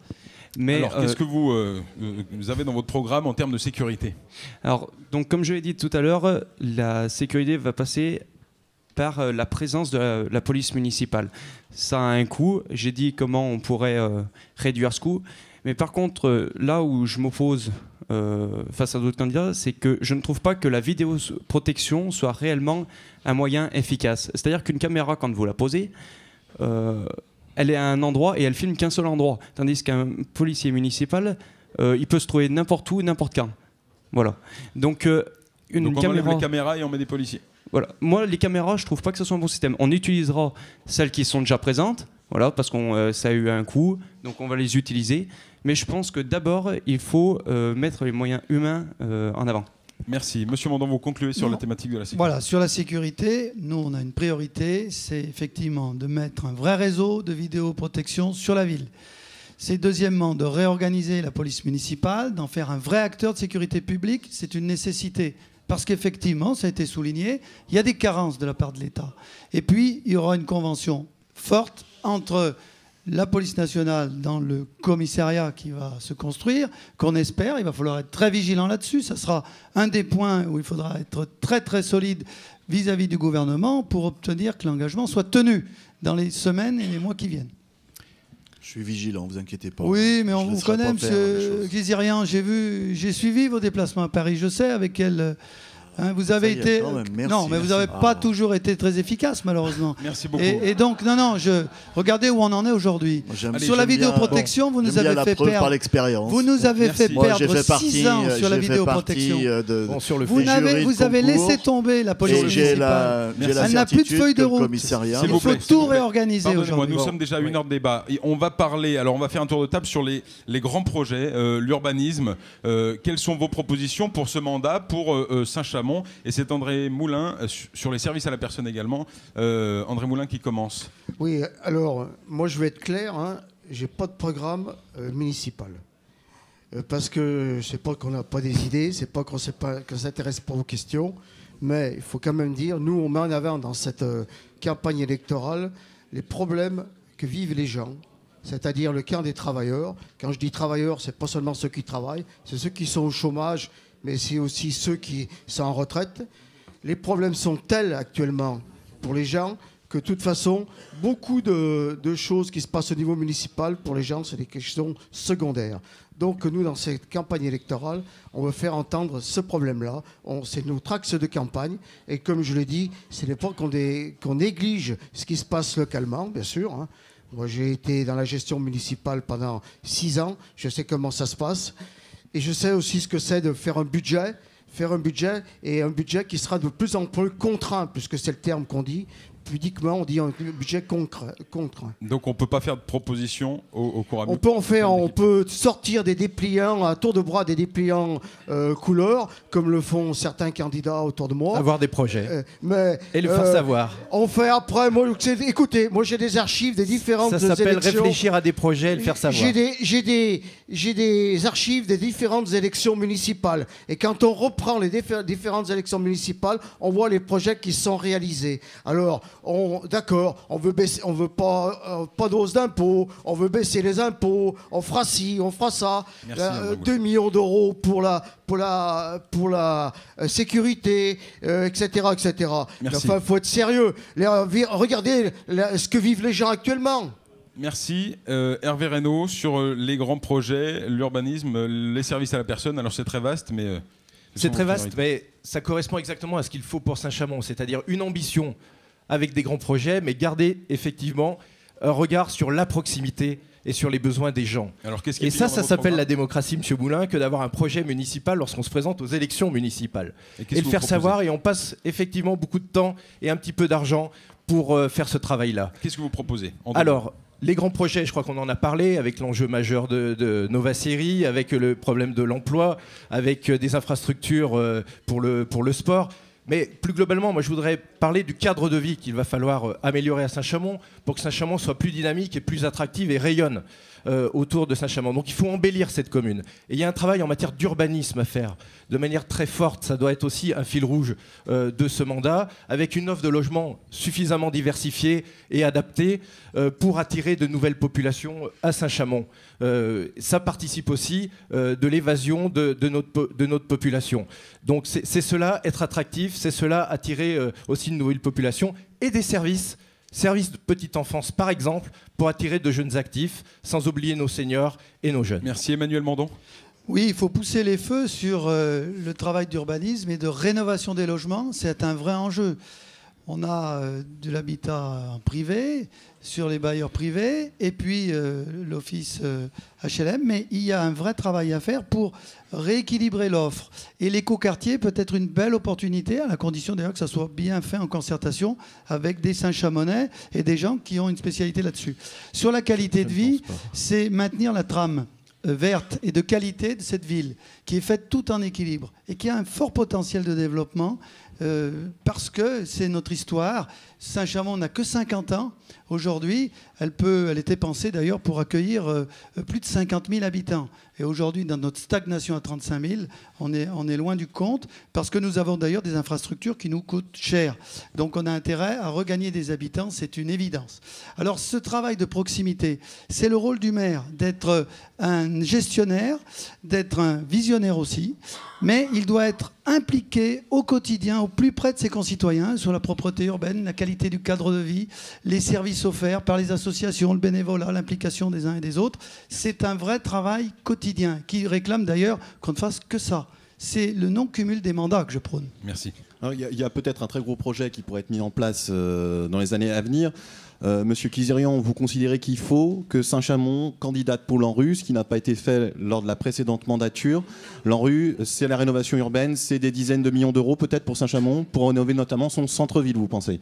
Mais Alors, euh, qu'est-ce que vous, euh, euh, vous avez dans votre programme en termes de sécurité? Alors, donc, comme je l'ai dit tout à l'heure, la sécurité va passer par euh, la présence de la, la police municipale. Ça a un coût. J'ai dit comment on pourrait euh, réduire ce coût. Mais par contre, euh, là où je m'oppose euh, face à d'autres candidats, c'est que je ne trouve pas que la vidéoprotection soit réellement un moyen efficace. C'est-à-dire qu'une caméra, quand vous la posez, euh, elle est à un endroit et elle filme qu'un seul endroit. Tandis qu'un policier municipal, euh, il peut se trouver n'importe où, n'importe quand. Voilà. Donc, euh, une Donc on enlève caméra. les caméras et on met des policiers. Voilà. Moi, les caméras, je trouve pas que ce soit un bon système. On utilisera celles qui sont déjà présentes, voilà, parce que ça a eu un coût, donc on va les utiliser. Mais je pense que d'abord, il faut euh, mettre les moyens humains euh, en avant. Merci. Monsieur Mandon, vous concluez sur Non. la thématique de la sécurité. Voilà, sur la sécurité, nous, on a une priorité, c'est effectivement de mettre un vrai réseau de vidéoprotection sur la ville. C'est deuxièmement de réorganiser la police municipale, d'en faire un vrai acteur de sécurité publique. C'est une nécessité. Parce qu'effectivement, ça a été souligné, il y a des carences de la part de l'État. Et puis, il y aura une convention forte entre la police nationale dans le commissariat qui va se construire, qu'on espère, il va falloir être très vigilant là-dessus. Ça sera un des points où il faudra être très très solide vis-à-vis du gouvernement pour obtenir que l'engagement soit tenu dans les semaines et les mois qui viennent. Je suis vigilant, vous inquiétez pas. Oui, mais Je on vous connaît, les monsieur choses. Gizirian. J'ai vu, j'ai suivi vos déplacements à Paris. Je sais avec quel. Hein, vous avez Ça y est, été. merci, non, mais vous n'avez pas Ah. toujours été très efficace, malheureusement. Merci beaucoup. Et, et donc, non, non, je regardez où on en est aujourd'hui. Sur la vidéoprotection, vous nous avez fait perdre. l'expérience. Vous nous avez Merci. fait perdre fait 6 partie, ans sur la vidéoprotection. euh, de, Bon, sur le Vous, avez laissé tomber la police municipale. la, Elle n'a plus de feuille de route. Il vous faut plaît, tout réorganiser aujourd'hui. nous sommes déjà à une heure de débat. On va parler, alors on va faire un tour de table sur les, les grands projets, euh, l'urbanisme. Euh, quelles sont vos propositions pour ce mandat, pour euh, Et c'est André Moulin, euh, su- sur les services à la personne également. Euh, André Moulin qui commence. Oui, alors, moi je vais être clair, hein, j'ai pas de programme euh, municipal. Parce que c'est pas qu'on n'a pas des idées, c'est pas qu'on ne s'intéresse pas aux questions, mais il faut quand même dire, nous on met en avant dans cette campagne électorale les problèmes que vivent les gens, c'est-à-dire le camp des travailleurs. Quand je dis travailleurs, c'est pas seulement ceux qui travaillent, c'est ceux qui sont au chômage, mais c'est aussi ceux qui sont en retraite. Les problèmes sont tels actuellement pour les gens que de toute façon, beaucoup de, choses qui se passent au niveau municipal, pour les gens, c'est des questions secondaires. Donc nous, dans cette campagne électorale, on veut faire entendre ce problème-là. C'est notre axe de campagne. Et comme je l'ai dit, ce n'est pas qu'on qu'on néglige ce qui se passe localement, bien sûr. hein. Moi, j'ai été dans la gestion municipale pendant six ans. Je sais comment ça se passe. Et je sais aussi ce que c'est de faire un budget, faire un budget et un budget qui sera de plus en plus contraint, puisque c'est le terme qu'on dit. Pudiquement, on dit un budget concret- contraint. Donc on ne peut pas faire de propositions au, au cours à On peut en faire, on peut sortir des dépliants à tour de bras, des dépliants euh, couleurs, comme le font certains candidats autour de moi. Avoir des projets. Euh, mais Et le faire euh, savoir. On fait après. Moi, écoutez, moi j'ai des archives des différentes Ça s'appelle élections. réfléchir à des projets et le faire savoir. J'ai des, j'ai des, j'ai des archives des différentes élections municipales. Et quand on reprend les diffé- différentes élections municipales, on voit les projets qui sont réalisés. Alors, d'accord, on veut baisser, on veut pas, euh, pas d'impôts, on veut baisser les impôts, on fera ci, on fera ça. Merci, Euh, André Boucher. 2 millions d'euros pour la, pour la, pour la euh, sécurité, euh, etc., etc. Mais Merci. Enfin, faut être sérieux. Les- euh, regardez la- ce que vivent les gens actuellement. Merci. Euh, Hervé Reynaud, sur euh, les grands projets, l'urbanisme, euh, les services à la personne. Alors c'est très vaste, mais. euh, C'est très vaste, mais ça correspond exactement à ce qu'il faut pour Saint-Chamond, c'est-à-dire une ambition avec des grands projets, mais garder effectivement un regard sur la proximité et sur les besoins des gens. Alors qu'est-ce qui Et ça, ça s'appelle la démocratie, Monsieur Moulin, que d'avoir un projet municipal lorsqu'on se présente aux élections municipales. Et Et le faire savoir, et on passe effectivement beaucoup de temps et un petit peu d'argent pour euh, faire ce travail-là. Qu'est-ce que vous proposez Alors, les grands projets, je crois qu'on en a parlé, avec l'enjeu majeur de, de Nova Série, avec le problème de l'emploi, avec euh, des infrastructures euh, pour le, pour le sport. Mais plus globalement, moi, je voudrais parler du cadre de vie qu'il va falloir euh, améliorer à Saint-Chamond pour que Saint-Chamond soit plus dynamique et plus attractive et rayonne euh, autour de Saint-Chamond. Donc il faut embellir cette commune. Et il y a un travail en matière d'urbanisme à faire de manière très forte. Ça doit être aussi un fil rouge euh, de ce mandat, avec une offre de logement suffisamment diversifiée et adaptée pour attirer de nouvelles populations à Saint-Chamond. Ça participe aussi de l'évasion de, notre, population. Donc c'est cela, être attractif, c'est cela, attirer euh, aussi une nouvelle population et des services. Services de petite enfance, par exemple, pour attirer de jeunes actifs, sans oublier nos seniors et nos jeunes. Merci Emmanuel Mandon. Oui, il faut pousser les feux sur euh, le travail d'urbanisme et de rénovation des logements. C'est un vrai enjeu. On a euh, de l'habitat en privé, sur les bailleurs privés, et puis euh, l'office euh, HLM, mais il y a un vrai travail à faire pour rééquilibrer l'offre. Et l'écoquartier peut être une belle opportunité, à la condition d'ailleurs que ça soit bien fait en concertation avec des Saint-Chamonais et des gens qui ont une spécialité là-dessus. Sur la qualité de vie, c'est maintenir la trame euh, verte et de qualité de cette ville, qui est faite tout en équilibre et qui a un fort potentiel de développement euh, parce que c'est notre histoire. Saint-Chamond n'a que 50 ans. Aujourd'hui, elle, elle était pensée d'ailleurs pour accueillir euh, plus de 50 000 habitants. Et aujourd'hui, dans notre stagnation à 35 000, on est, loin du compte parce que nous avons d'ailleurs des infrastructures qui nous coûtent cher. Donc on a intérêt à regagner des habitants, c'est une évidence. Alors ce travail de proximité, c'est le rôle du maire d'être un gestionnaire, d'être un visionnaire aussi, mais il doit être impliqué au quotidien, au plus près de ses concitoyens, sur la propreté urbaine, la qualité du cadre de vie, les services offerts par les associations, le bénévolat, l'implication des uns et des autres. C'est un vrai travail quotidien qui réclame d'ailleurs qu'on ne fasse que ça. C'est le non-cumul des mandats que je prône. Merci. Alors, Il y a, peut-être un très gros projet qui pourrait être mis en place euh, dans les années à venir. Euh, Monsieur Kizirian, vous considérez qu'il faut que Saint-Chamond candidate pour l'ANRU, ce qui n'a pas été fait lors de la précédente mandature. L'ANRU, c'est la rénovation urbaine, c'est des dizaines de millions d'euros peut-être pour Saint-Chamond, pour rénover notamment son centre-ville, vous pensez?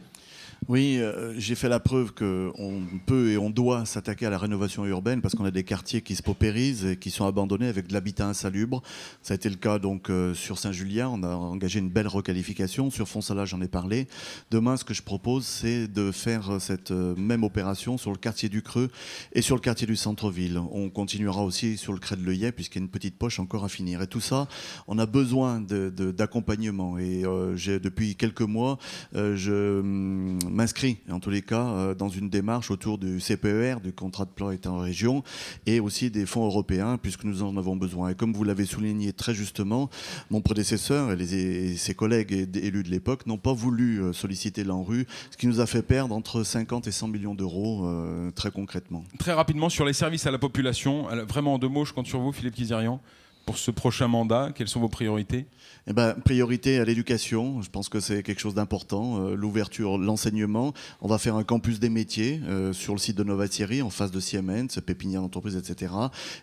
Oui, euh, j'ai fait la preuve qu'on peut et on doit s'attaquer à la rénovation urbaine parce qu'on a des quartiers qui se paupérisent et qui sont abandonnés avec de l'habitat insalubre. Ça a été le cas donc euh, sur Saint-Julien. On a engagé une belle requalification. Sur Fonsala, j'en ai parlé. Demain, ce que je propose, c'est de faire euh, cette même opération sur le quartier du Creux et sur le quartier du centre-ville. On continuera aussi sur le Cré de l'Œillet puisqu'il y a une petite poche encore à finir. Et tout ça, on a besoin d'accompagnement. Et j'ai depuis quelques mois, je hum, m'inscris en tous les cas euh, dans une démarche autour du CPER, du contrat de plan État en région, et aussi des fonds européens puisque nous en avons besoin. Et comme vous l'avez souligné très justement, mon prédécesseur et, ses collègues élus de l'époque n'ont pas voulu euh, solliciter l'ANRU, ce qui nous a fait perdre entre 50 et 100 millions d'euros euh, très concrètement. Très rapidement sur les services à la population, vraiment en deux mots, je compte sur vous, Philippe Kizirian, pour ce prochain mandat. Quelles sont vos priorités Eh ben, priorité à l'éducation, je pense que c'est quelque chose d'important. Euh, L'ouverture, l'enseignement. On va faire un campus des métiers euh, sur le site de Nova Thierry, en face de Siemens, pépinière d'entreprise, etc.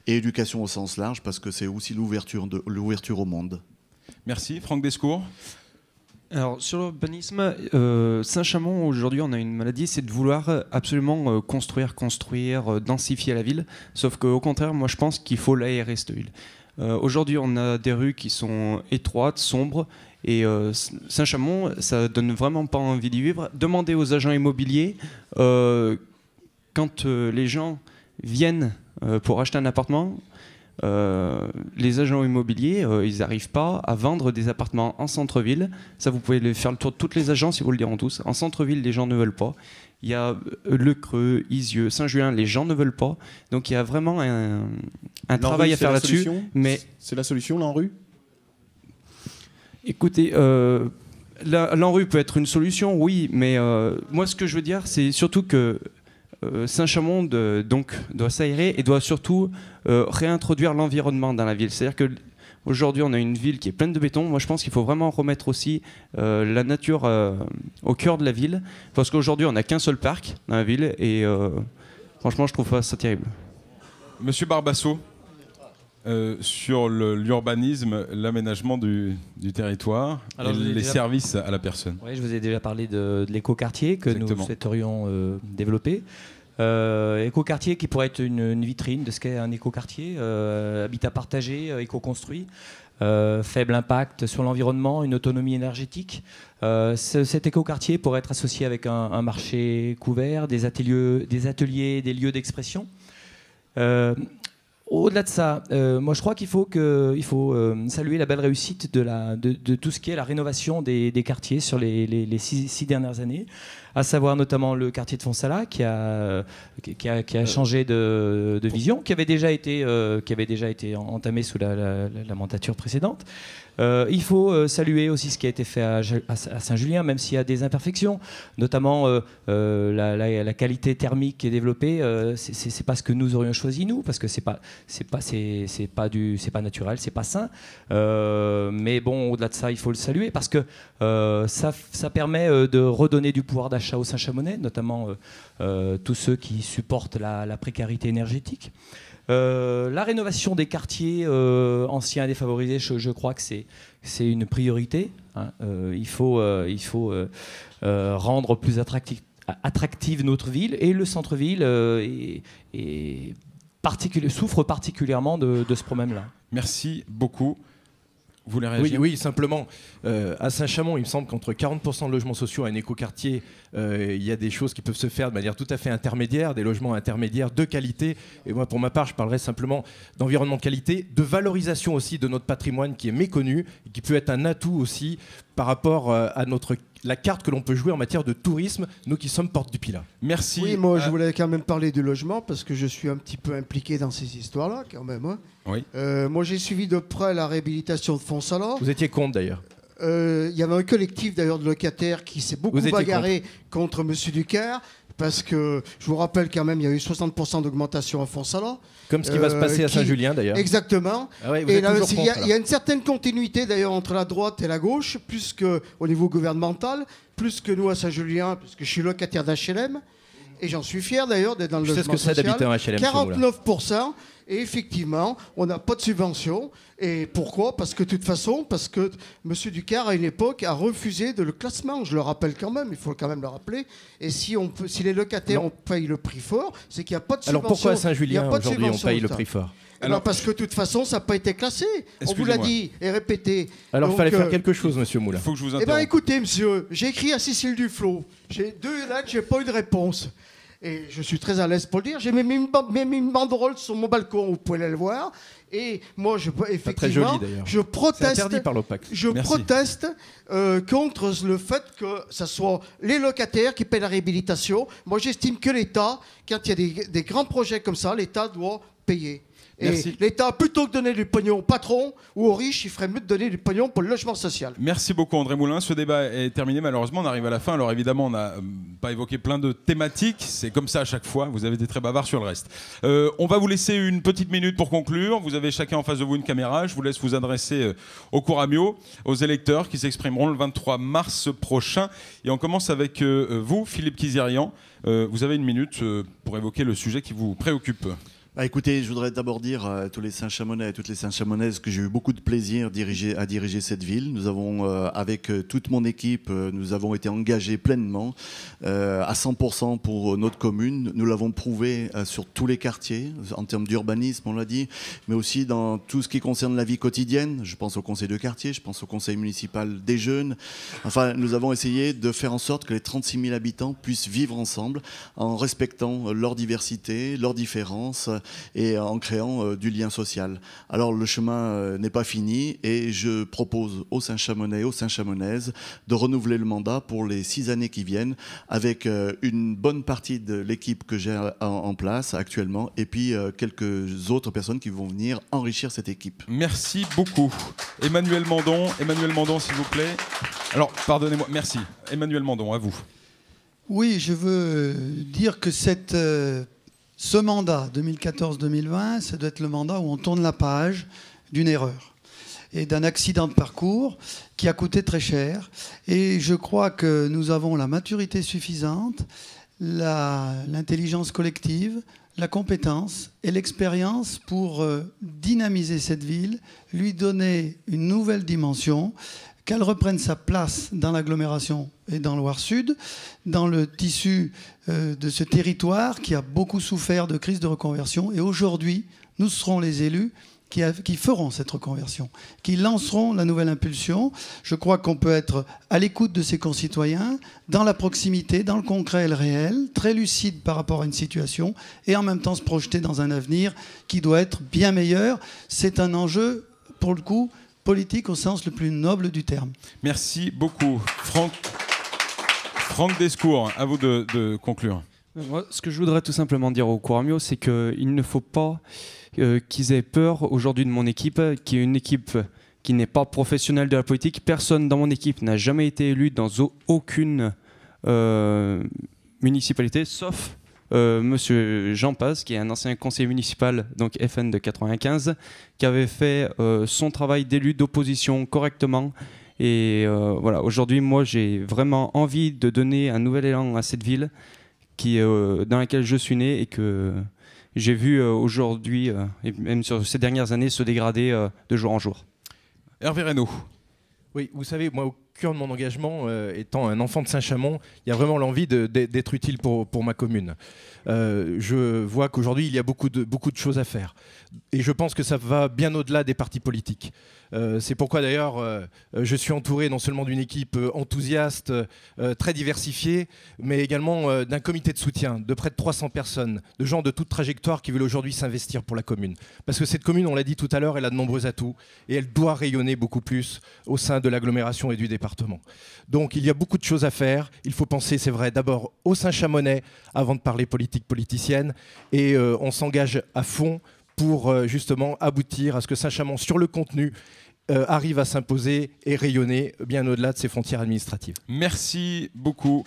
Et éducation au sens large, parce que c'est aussi l'ouverture de- l'ouverture au monde. Merci. Franck Descours Alors, sur l'urbanisme, euh, Saint-Chamond, aujourd'hui, on a une maladie, c'est de vouloir absolument euh, construire, construire, euh, densifier la ville. Sauf qu'au contraire, moi, je pense qu'il faut l'aérer, cette ville. Euh, aujourd'hui, on a des rues qui sont étroites, sombres. Et euh, Saint-Chamond, ça donne vraiment pas envie d'y vivre. Demandez aux agents immobiliers, euh, quand les gens viennent pour acheter un appartement, les agents immobiliers, ils n'arrivent pas à vendre des appartements en centre-ville. Ça, vous pouvez faire le tour de toutes les agences, ils vous le diront tous. En centre-ville, les gens ne veulent pas. Il y a euh, Le Creux, Isieux, Saint-Julien, les gens ne veulent pas. Donc il y a vraiment un, un travail à faire là-dessus. Mais c'est la solution, l'ANRU Écoutez, euh, l'ANRU peut être une solution, oui, mais euh, moi ce que je veux dire, c'est surtout que euh, Saint-Chamond donc doit s'aérer et doit surtout réintroduire l'environnement dans la ville. C'est-à-dire que Aujourd'hui, on a une ville qui est pleine de béton. Moi, je pense qu'il faut vraiment remettre aussi la nature au cœur de la ville. Parce qu'aujourd'hui, on n'a qu'un seul parc dans la ville. Et franchement, je trouve pas ça terrible. Monsieur Barbasso, euh, sur l'urbanisme, l'aménagement du, territoire et les services à la personne. Oui, je vous ai déjà parlé de, l'écoquartier que nous souhaiterions euh, développer. Euh, écoquartier qui pourrait être une, vitrine de ce qu'est un écoquartier, euh, habitat partagé, éco-construit. faible impact sur l'environnement, une autonomie énergétique. cet écoquartier pourrait être associé avec un, marché couvert, des, ateliers, des lieux d'expression. Au-delà de ça, euh, moi je crois qu'il faut, que, il faut euh, saluer la belle réussite de, la, de, tout ce qui est la rénovation des, quartiers sur les, six, dernières années, à savoir notamment le quartier de Fonsala qui a, qui a, qui a changé de, vision, qui avait déjà été, euh, qui avait déjà été entamé sous la, la, la montature précédente. Euh, il faut euh, saluer aussi ce qui a été fait à, Saint-Julien, même s'il y a des imperfections, notamment euh, la, qualité thermique qui est développée. c'est pas ce que nous aurions choisi nous, parce que c'est pas c'est pas c'est pas du c'est pas naturel, c'est pas sain. mais bon, au-delà de ça, il faut le saluer parce que ça, ça permet de redonner du pouvoir d'achat aux Saint-Chamonais, notamment tous ceux qui supportent la précarité énergétique. Euh, la rénovation des quartiers euh, anciens défavorisés, je, crois que c'est une priorité. Hein. Euh, il faut, il faut rendre plus attractive notre ville et le centre-ville souffre particulièrement de ce problème-là. Merci beaucoup. Vous voulez réagir? oui, oui, simplement. à Saint-Chamond, il me semble qu'entre 40% de logements sociaux et un écoquartier, euh, il y a des choses qui peuvent se faire de manière tout à fait intermédiaire, des logements intermédiaires de qualité. Et moi, pour ma part, je parlerai simplement d'environnement de qualité, de valorisation aussi de notre patrimoine qui est méconnu et qui peut être un atout aussi par rapport euh, à notre la carte que l'on peut jouer en matière de tourisme, nous qui sommes porte du Pilat. Merci. Oui, moi je euh, voulais quand même parler du logement parce que je suis un petit peu impliqué dans ces histoires-là quand même. Hein. Oui. moi j'ai suivi de près la réhabilitation de Fonsala. Vous étiez contre d'ailleurs. Euh, il y avait un collectif d'ailleurs de locataires qui s'est beaucoup bagarré contre, M. Ducaire. Parce que je vous rappelle quand même, il y a eu 60% d'augmentation à Fonsala. Comme ce qui va se passer à euh, Saint-Julien d'ailleurs. Exactement. Ah et il y, a une certaine continuité d'ailleurs entre la droite et la gauche, plus qu'au niveau gouvernemental, plus que nous à Saint-Julien, parce que je suis locataire d'HLM. Et j'en suis fier d'ailleurs d'être dans le logement social. ce que c'est d'habiter un HLM 49%. Et effectivement, on n'a pas de subvention. Et pourquoi? Parce que de toute façon, parce que M. Ducar, à une époque, a refusé de le classement. Je le rappelle quand même, il faut quand même le rappeler. Et si, on peut, si les locataires on paye le prix fort, c'est qu'il n'y a pas de subvention. Alors pourquoi à Saint-Julien, aujourd'hui, on paye le prix fort? Eh ben, alors, parce que de toute façon, ça n'a pas été classé. On vous l'a dit et répété. Alors il fallait faire euh, quelque chose, monsieur Moulin. Il faut que je vous Eh bien, écoutez, monsieur, j'ai écrit à Cécile Duflot. J'ai deux lettres, j'ai pas eu de réponse. Et je suis très à l'aise pour le dire. J'ai mis une, banderole sur mon balcon, vous pouvez le voir. Et moi, je, effectivement, je proteste, je proteste euh, contre le fait que ce soit les locataires qui paient la réhabilitation. Moi, j'estime que l'État, quand il y a des, des grands projets comme ça, l'État doit payer. Et l'État, plutôt que de donner du pognon aux patrons ou aux riches, il ferait mieux de donner du pognon pour le logement social. Merci beaucoup André Moulin. Ce débat est terminé. Malheureusement, on arrive à la fin. Alors évidemment, on n'a euh, pas évoqué plein de thématiques. C'est comme ça à chaque fois. Vous avez été très bavard sur le reste. Euh, on va vous laisser une petite minute pour conclure. Vous avez chacun en face de vous une caméra. Je vous laisse vous adresser euh, au Couramio, aux électeurs qui s'exprimeront le 23 mars prochain. Et on commence avec vous, Philippe Kizirian. vous avez une minute pour évoquer le sujet qui vous préoccupe. Bah, écoutez, je voudrais d'abord dire à tous les Saint-Chamonais et toutes les Saint-Chamonaises que j'ai eu beaucoup de plaisir à diriger cette ville. Nous avons, euh, avec euh, toute mon équipe, euh, nous avons été engagés pleinement à 100% pour notre commune. Nous l'avons prouvé sur tous les quartiers, en termes d'urbanisme, on l'a dit, mais aussi dans tout ce qui concerne la vie quotidienne. Je pense au conseil de quartier, je pense au conseil municipal des jeunes. Enfin, nous avons essayé de faire en sorte que les 36 000 habitants puissent vivre ensemble en respectant leur diversité, leurs différences et en créant euh, du lien social. Alors le chemin euh, n'est pas fini et je propose aux Saint-Chamonais, aux Saint-Chamonaises de renouveler le mandat pour les six années qui viennent avec euh, une bonne partie de l'équipe que j'ai en, en place actuellement et puis euh, quelques autres personnes qui vont venir enrichir cette équipe. Merci beaucoup. Emmanuel Mandon, Emmanuel Mandon, s'il vous plaît. Alors, pardonnez-moi, merci. Emmanuel Mandon, à vous. Oui, je veux dire que cette, ce mandat 2014-2020, ça doit être le mandat où on tourne la page d'une erreur et d'un accident de parcours qui a coûté très cher. Et je crois que nous avons la maturité suffisante, l'intelligence collective, la compétence et l'expérience pour euh, dynamiser cette ville, lui donner une nouvelle dimension, qu'elle reprenne sa place dans l'agglomération et dans Loire-Sud, dans le tissu euh, de ce territoire qui a beaucoup souffert de crise de reconversion. Et aujourd'hui, nous serons les élus qui, qui feront cette reconversion, qui lanceront la nouvelle impulsion. Je crois qu'on peut être à l'écoute de ses concitoyens, dans la proximité, dans le concret et le réel, très lucide par rapport à une situation, et en même temps se projeter dans un avenir qui doit être bien meilleur. C'est un enjeu, pour le coup, politique au sens le plus noble du terme. Merci beaucoup. Franck, Franck Descours, à vous de, de conclure. Moi, ce que je voudrais tout simplement dire au Couramio, c'est qu'il ne faut pas euh, qu'ils aient peur aujourd'hui de mon équipe, qui est une équipe qui n'est pas professionnelle de la politique. Personne dans mon équipe n'a jamais été élu dans au- aucune euh, municipalité, sauf Monsieur Jean Paz, qui est un ancien conseiller municipal, donc FN de 95, qui avait fait euh, son travail d'élu d'opposition correctement. Et euh, voilà, aujourd'hui, moi, j'ai vraiment envie de donner un nouvel élan à cette ville qui, euh, dans laquelle je suis né et que j'ai vu euh, aujourd'hui, euh, et même sur ces dernières années, se dégrader euh, de jour en jour. Hervé Reynaud. Oui, vous savez, moi, de mon engagement, euh, étant un enfant de Saint-Chamond, il y a vraiment l'envie d'être utile pour, ma commune. Euh, je vois qu'aujourd'hui, il y a beaucoup de, beaucoup de choses à faire. Et je pense que ça va bien au-delà des partis politiques. Euh, C'est pourquoi d'ailleurs, je suis entouré non seulement d'une équipe enthousiaste, très diversifiée, mais également d'un comité de soutien de près de 300 personnes, de gens de toute trajectoire qui veulent aujourd'hui s'investir pour la commune. Parce que cette commune, on l'a dit tout à l'heure, elle a de nombreux atouts et elle doit rayonner beaucoup plus au sein de l'agglomération et du département. Donc il y a beaucoup de choses à faire. Il faut penser, c'est vrai, d'abord au Saint-Chamonais avant de parler politique politicienne. Et euh, on s'engage à fond pour euh, justement aboutir à ce que Saint-Chamond, sur le contenu, euh, arrive à s'imposer et rayonner bien au-delà de ses frontières administratives. Merci beaucoup.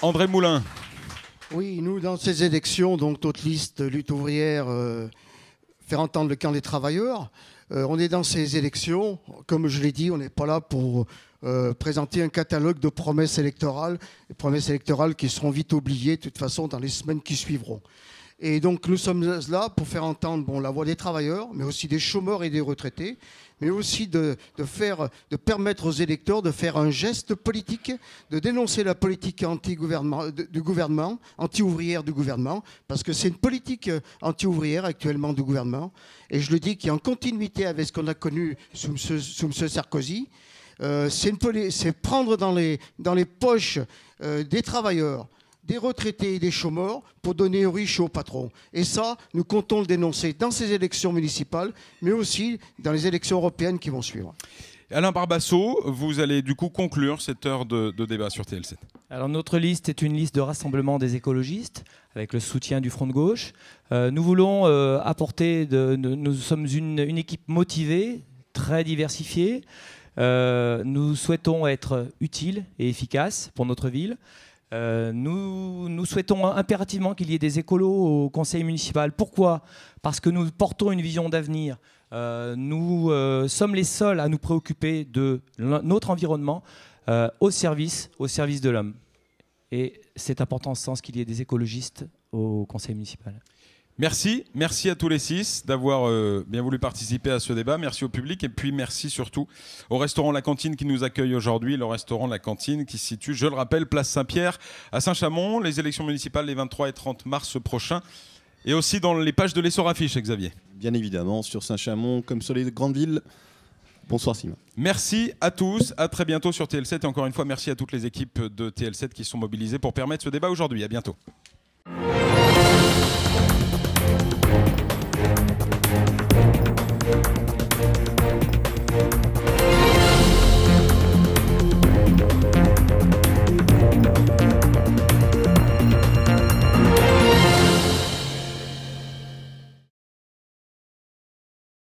André Moulin. Oui, nous, dans ces élections, donc notre liste lutte ouvrière, euh, faire entendre le camp des travailleurs, euh, on est dans ces élections, comme je l'ai dit, on n'est pas là pour euh, présenter un catalogue de promesses électorales, promesses électorales qui seront vite oubliées de toute façon dans les semaines qui suivront. Et donc nous sommes là pour faire entendre la voix des travailleurs, mais aussi des chômeurs et des retraités, mais aussi de, permettre aux électeurs de faire un geste politique, de dénoncer la politique anti-gouvernement, du gouvernement, anti-ouvrière du gouvernement, parce que c'est une politique euh, anti-ouvrière actuellement du gouvernement. Et je le dis qui est en continuité avec ce qu'on a connu sous M. Sarkozy. Euh, c'est prendre dans les, dans les poches euh, des travailleurs, des retraités et des chômeurs pour donner aux riches et aux patrons. Et ça, nous comptons le dénoncer dans ces élections municipales, mais aussi dans les élections européennes qui vont suivre. Alain Barbasso, vous allez du coup conclure cette heure de, de débat sur TL7. Alors notre liste est une liste de rassemblement des écologistes avec le soutien du Front de gauche. Euh, nous voulons euh, apporter, de, de- nous sommes une, une équipe motivée, très diversifiée. Euh, nous souhaitons être utiles et efficaces pour notre ville. Euh, nous, souhaitons impérativement qu'il y ait des écolos au conseil municipal. Pourquoi? Parce que nous portons une vision d'avenir. Euh, nous euh, sommes les seuls à nous préoccuper de notre environnement au service, au service de l'homme. Et c'est important en ce sens qu'il y ait des écologistes au conseil municipal. Merci, merci à tous les six d'avoir euh, bien voulu participer à ce débat. Merci au public et puis merci surtout au restaurant La Cantine qui nous accueille aujourd'hui. Le restaurant La Cantine qui se situe, je le rappelle, place Saint-Pierre à Saint-Chamond. Les élections municipales les 23 et 30 mars prochains. Et aussi dans les pages de l'essor affiche, Xavier. Bien évidemment, sur Saint-Chamond, comme sur les grandes villes. Bonsoir Simon. Merci à tous, à très bientôt sur TL7 et encore une fois merci à toutes les équipes de TL7 qui sont mobilisées pour permettre ce débat aujourd'hui. À bientôt.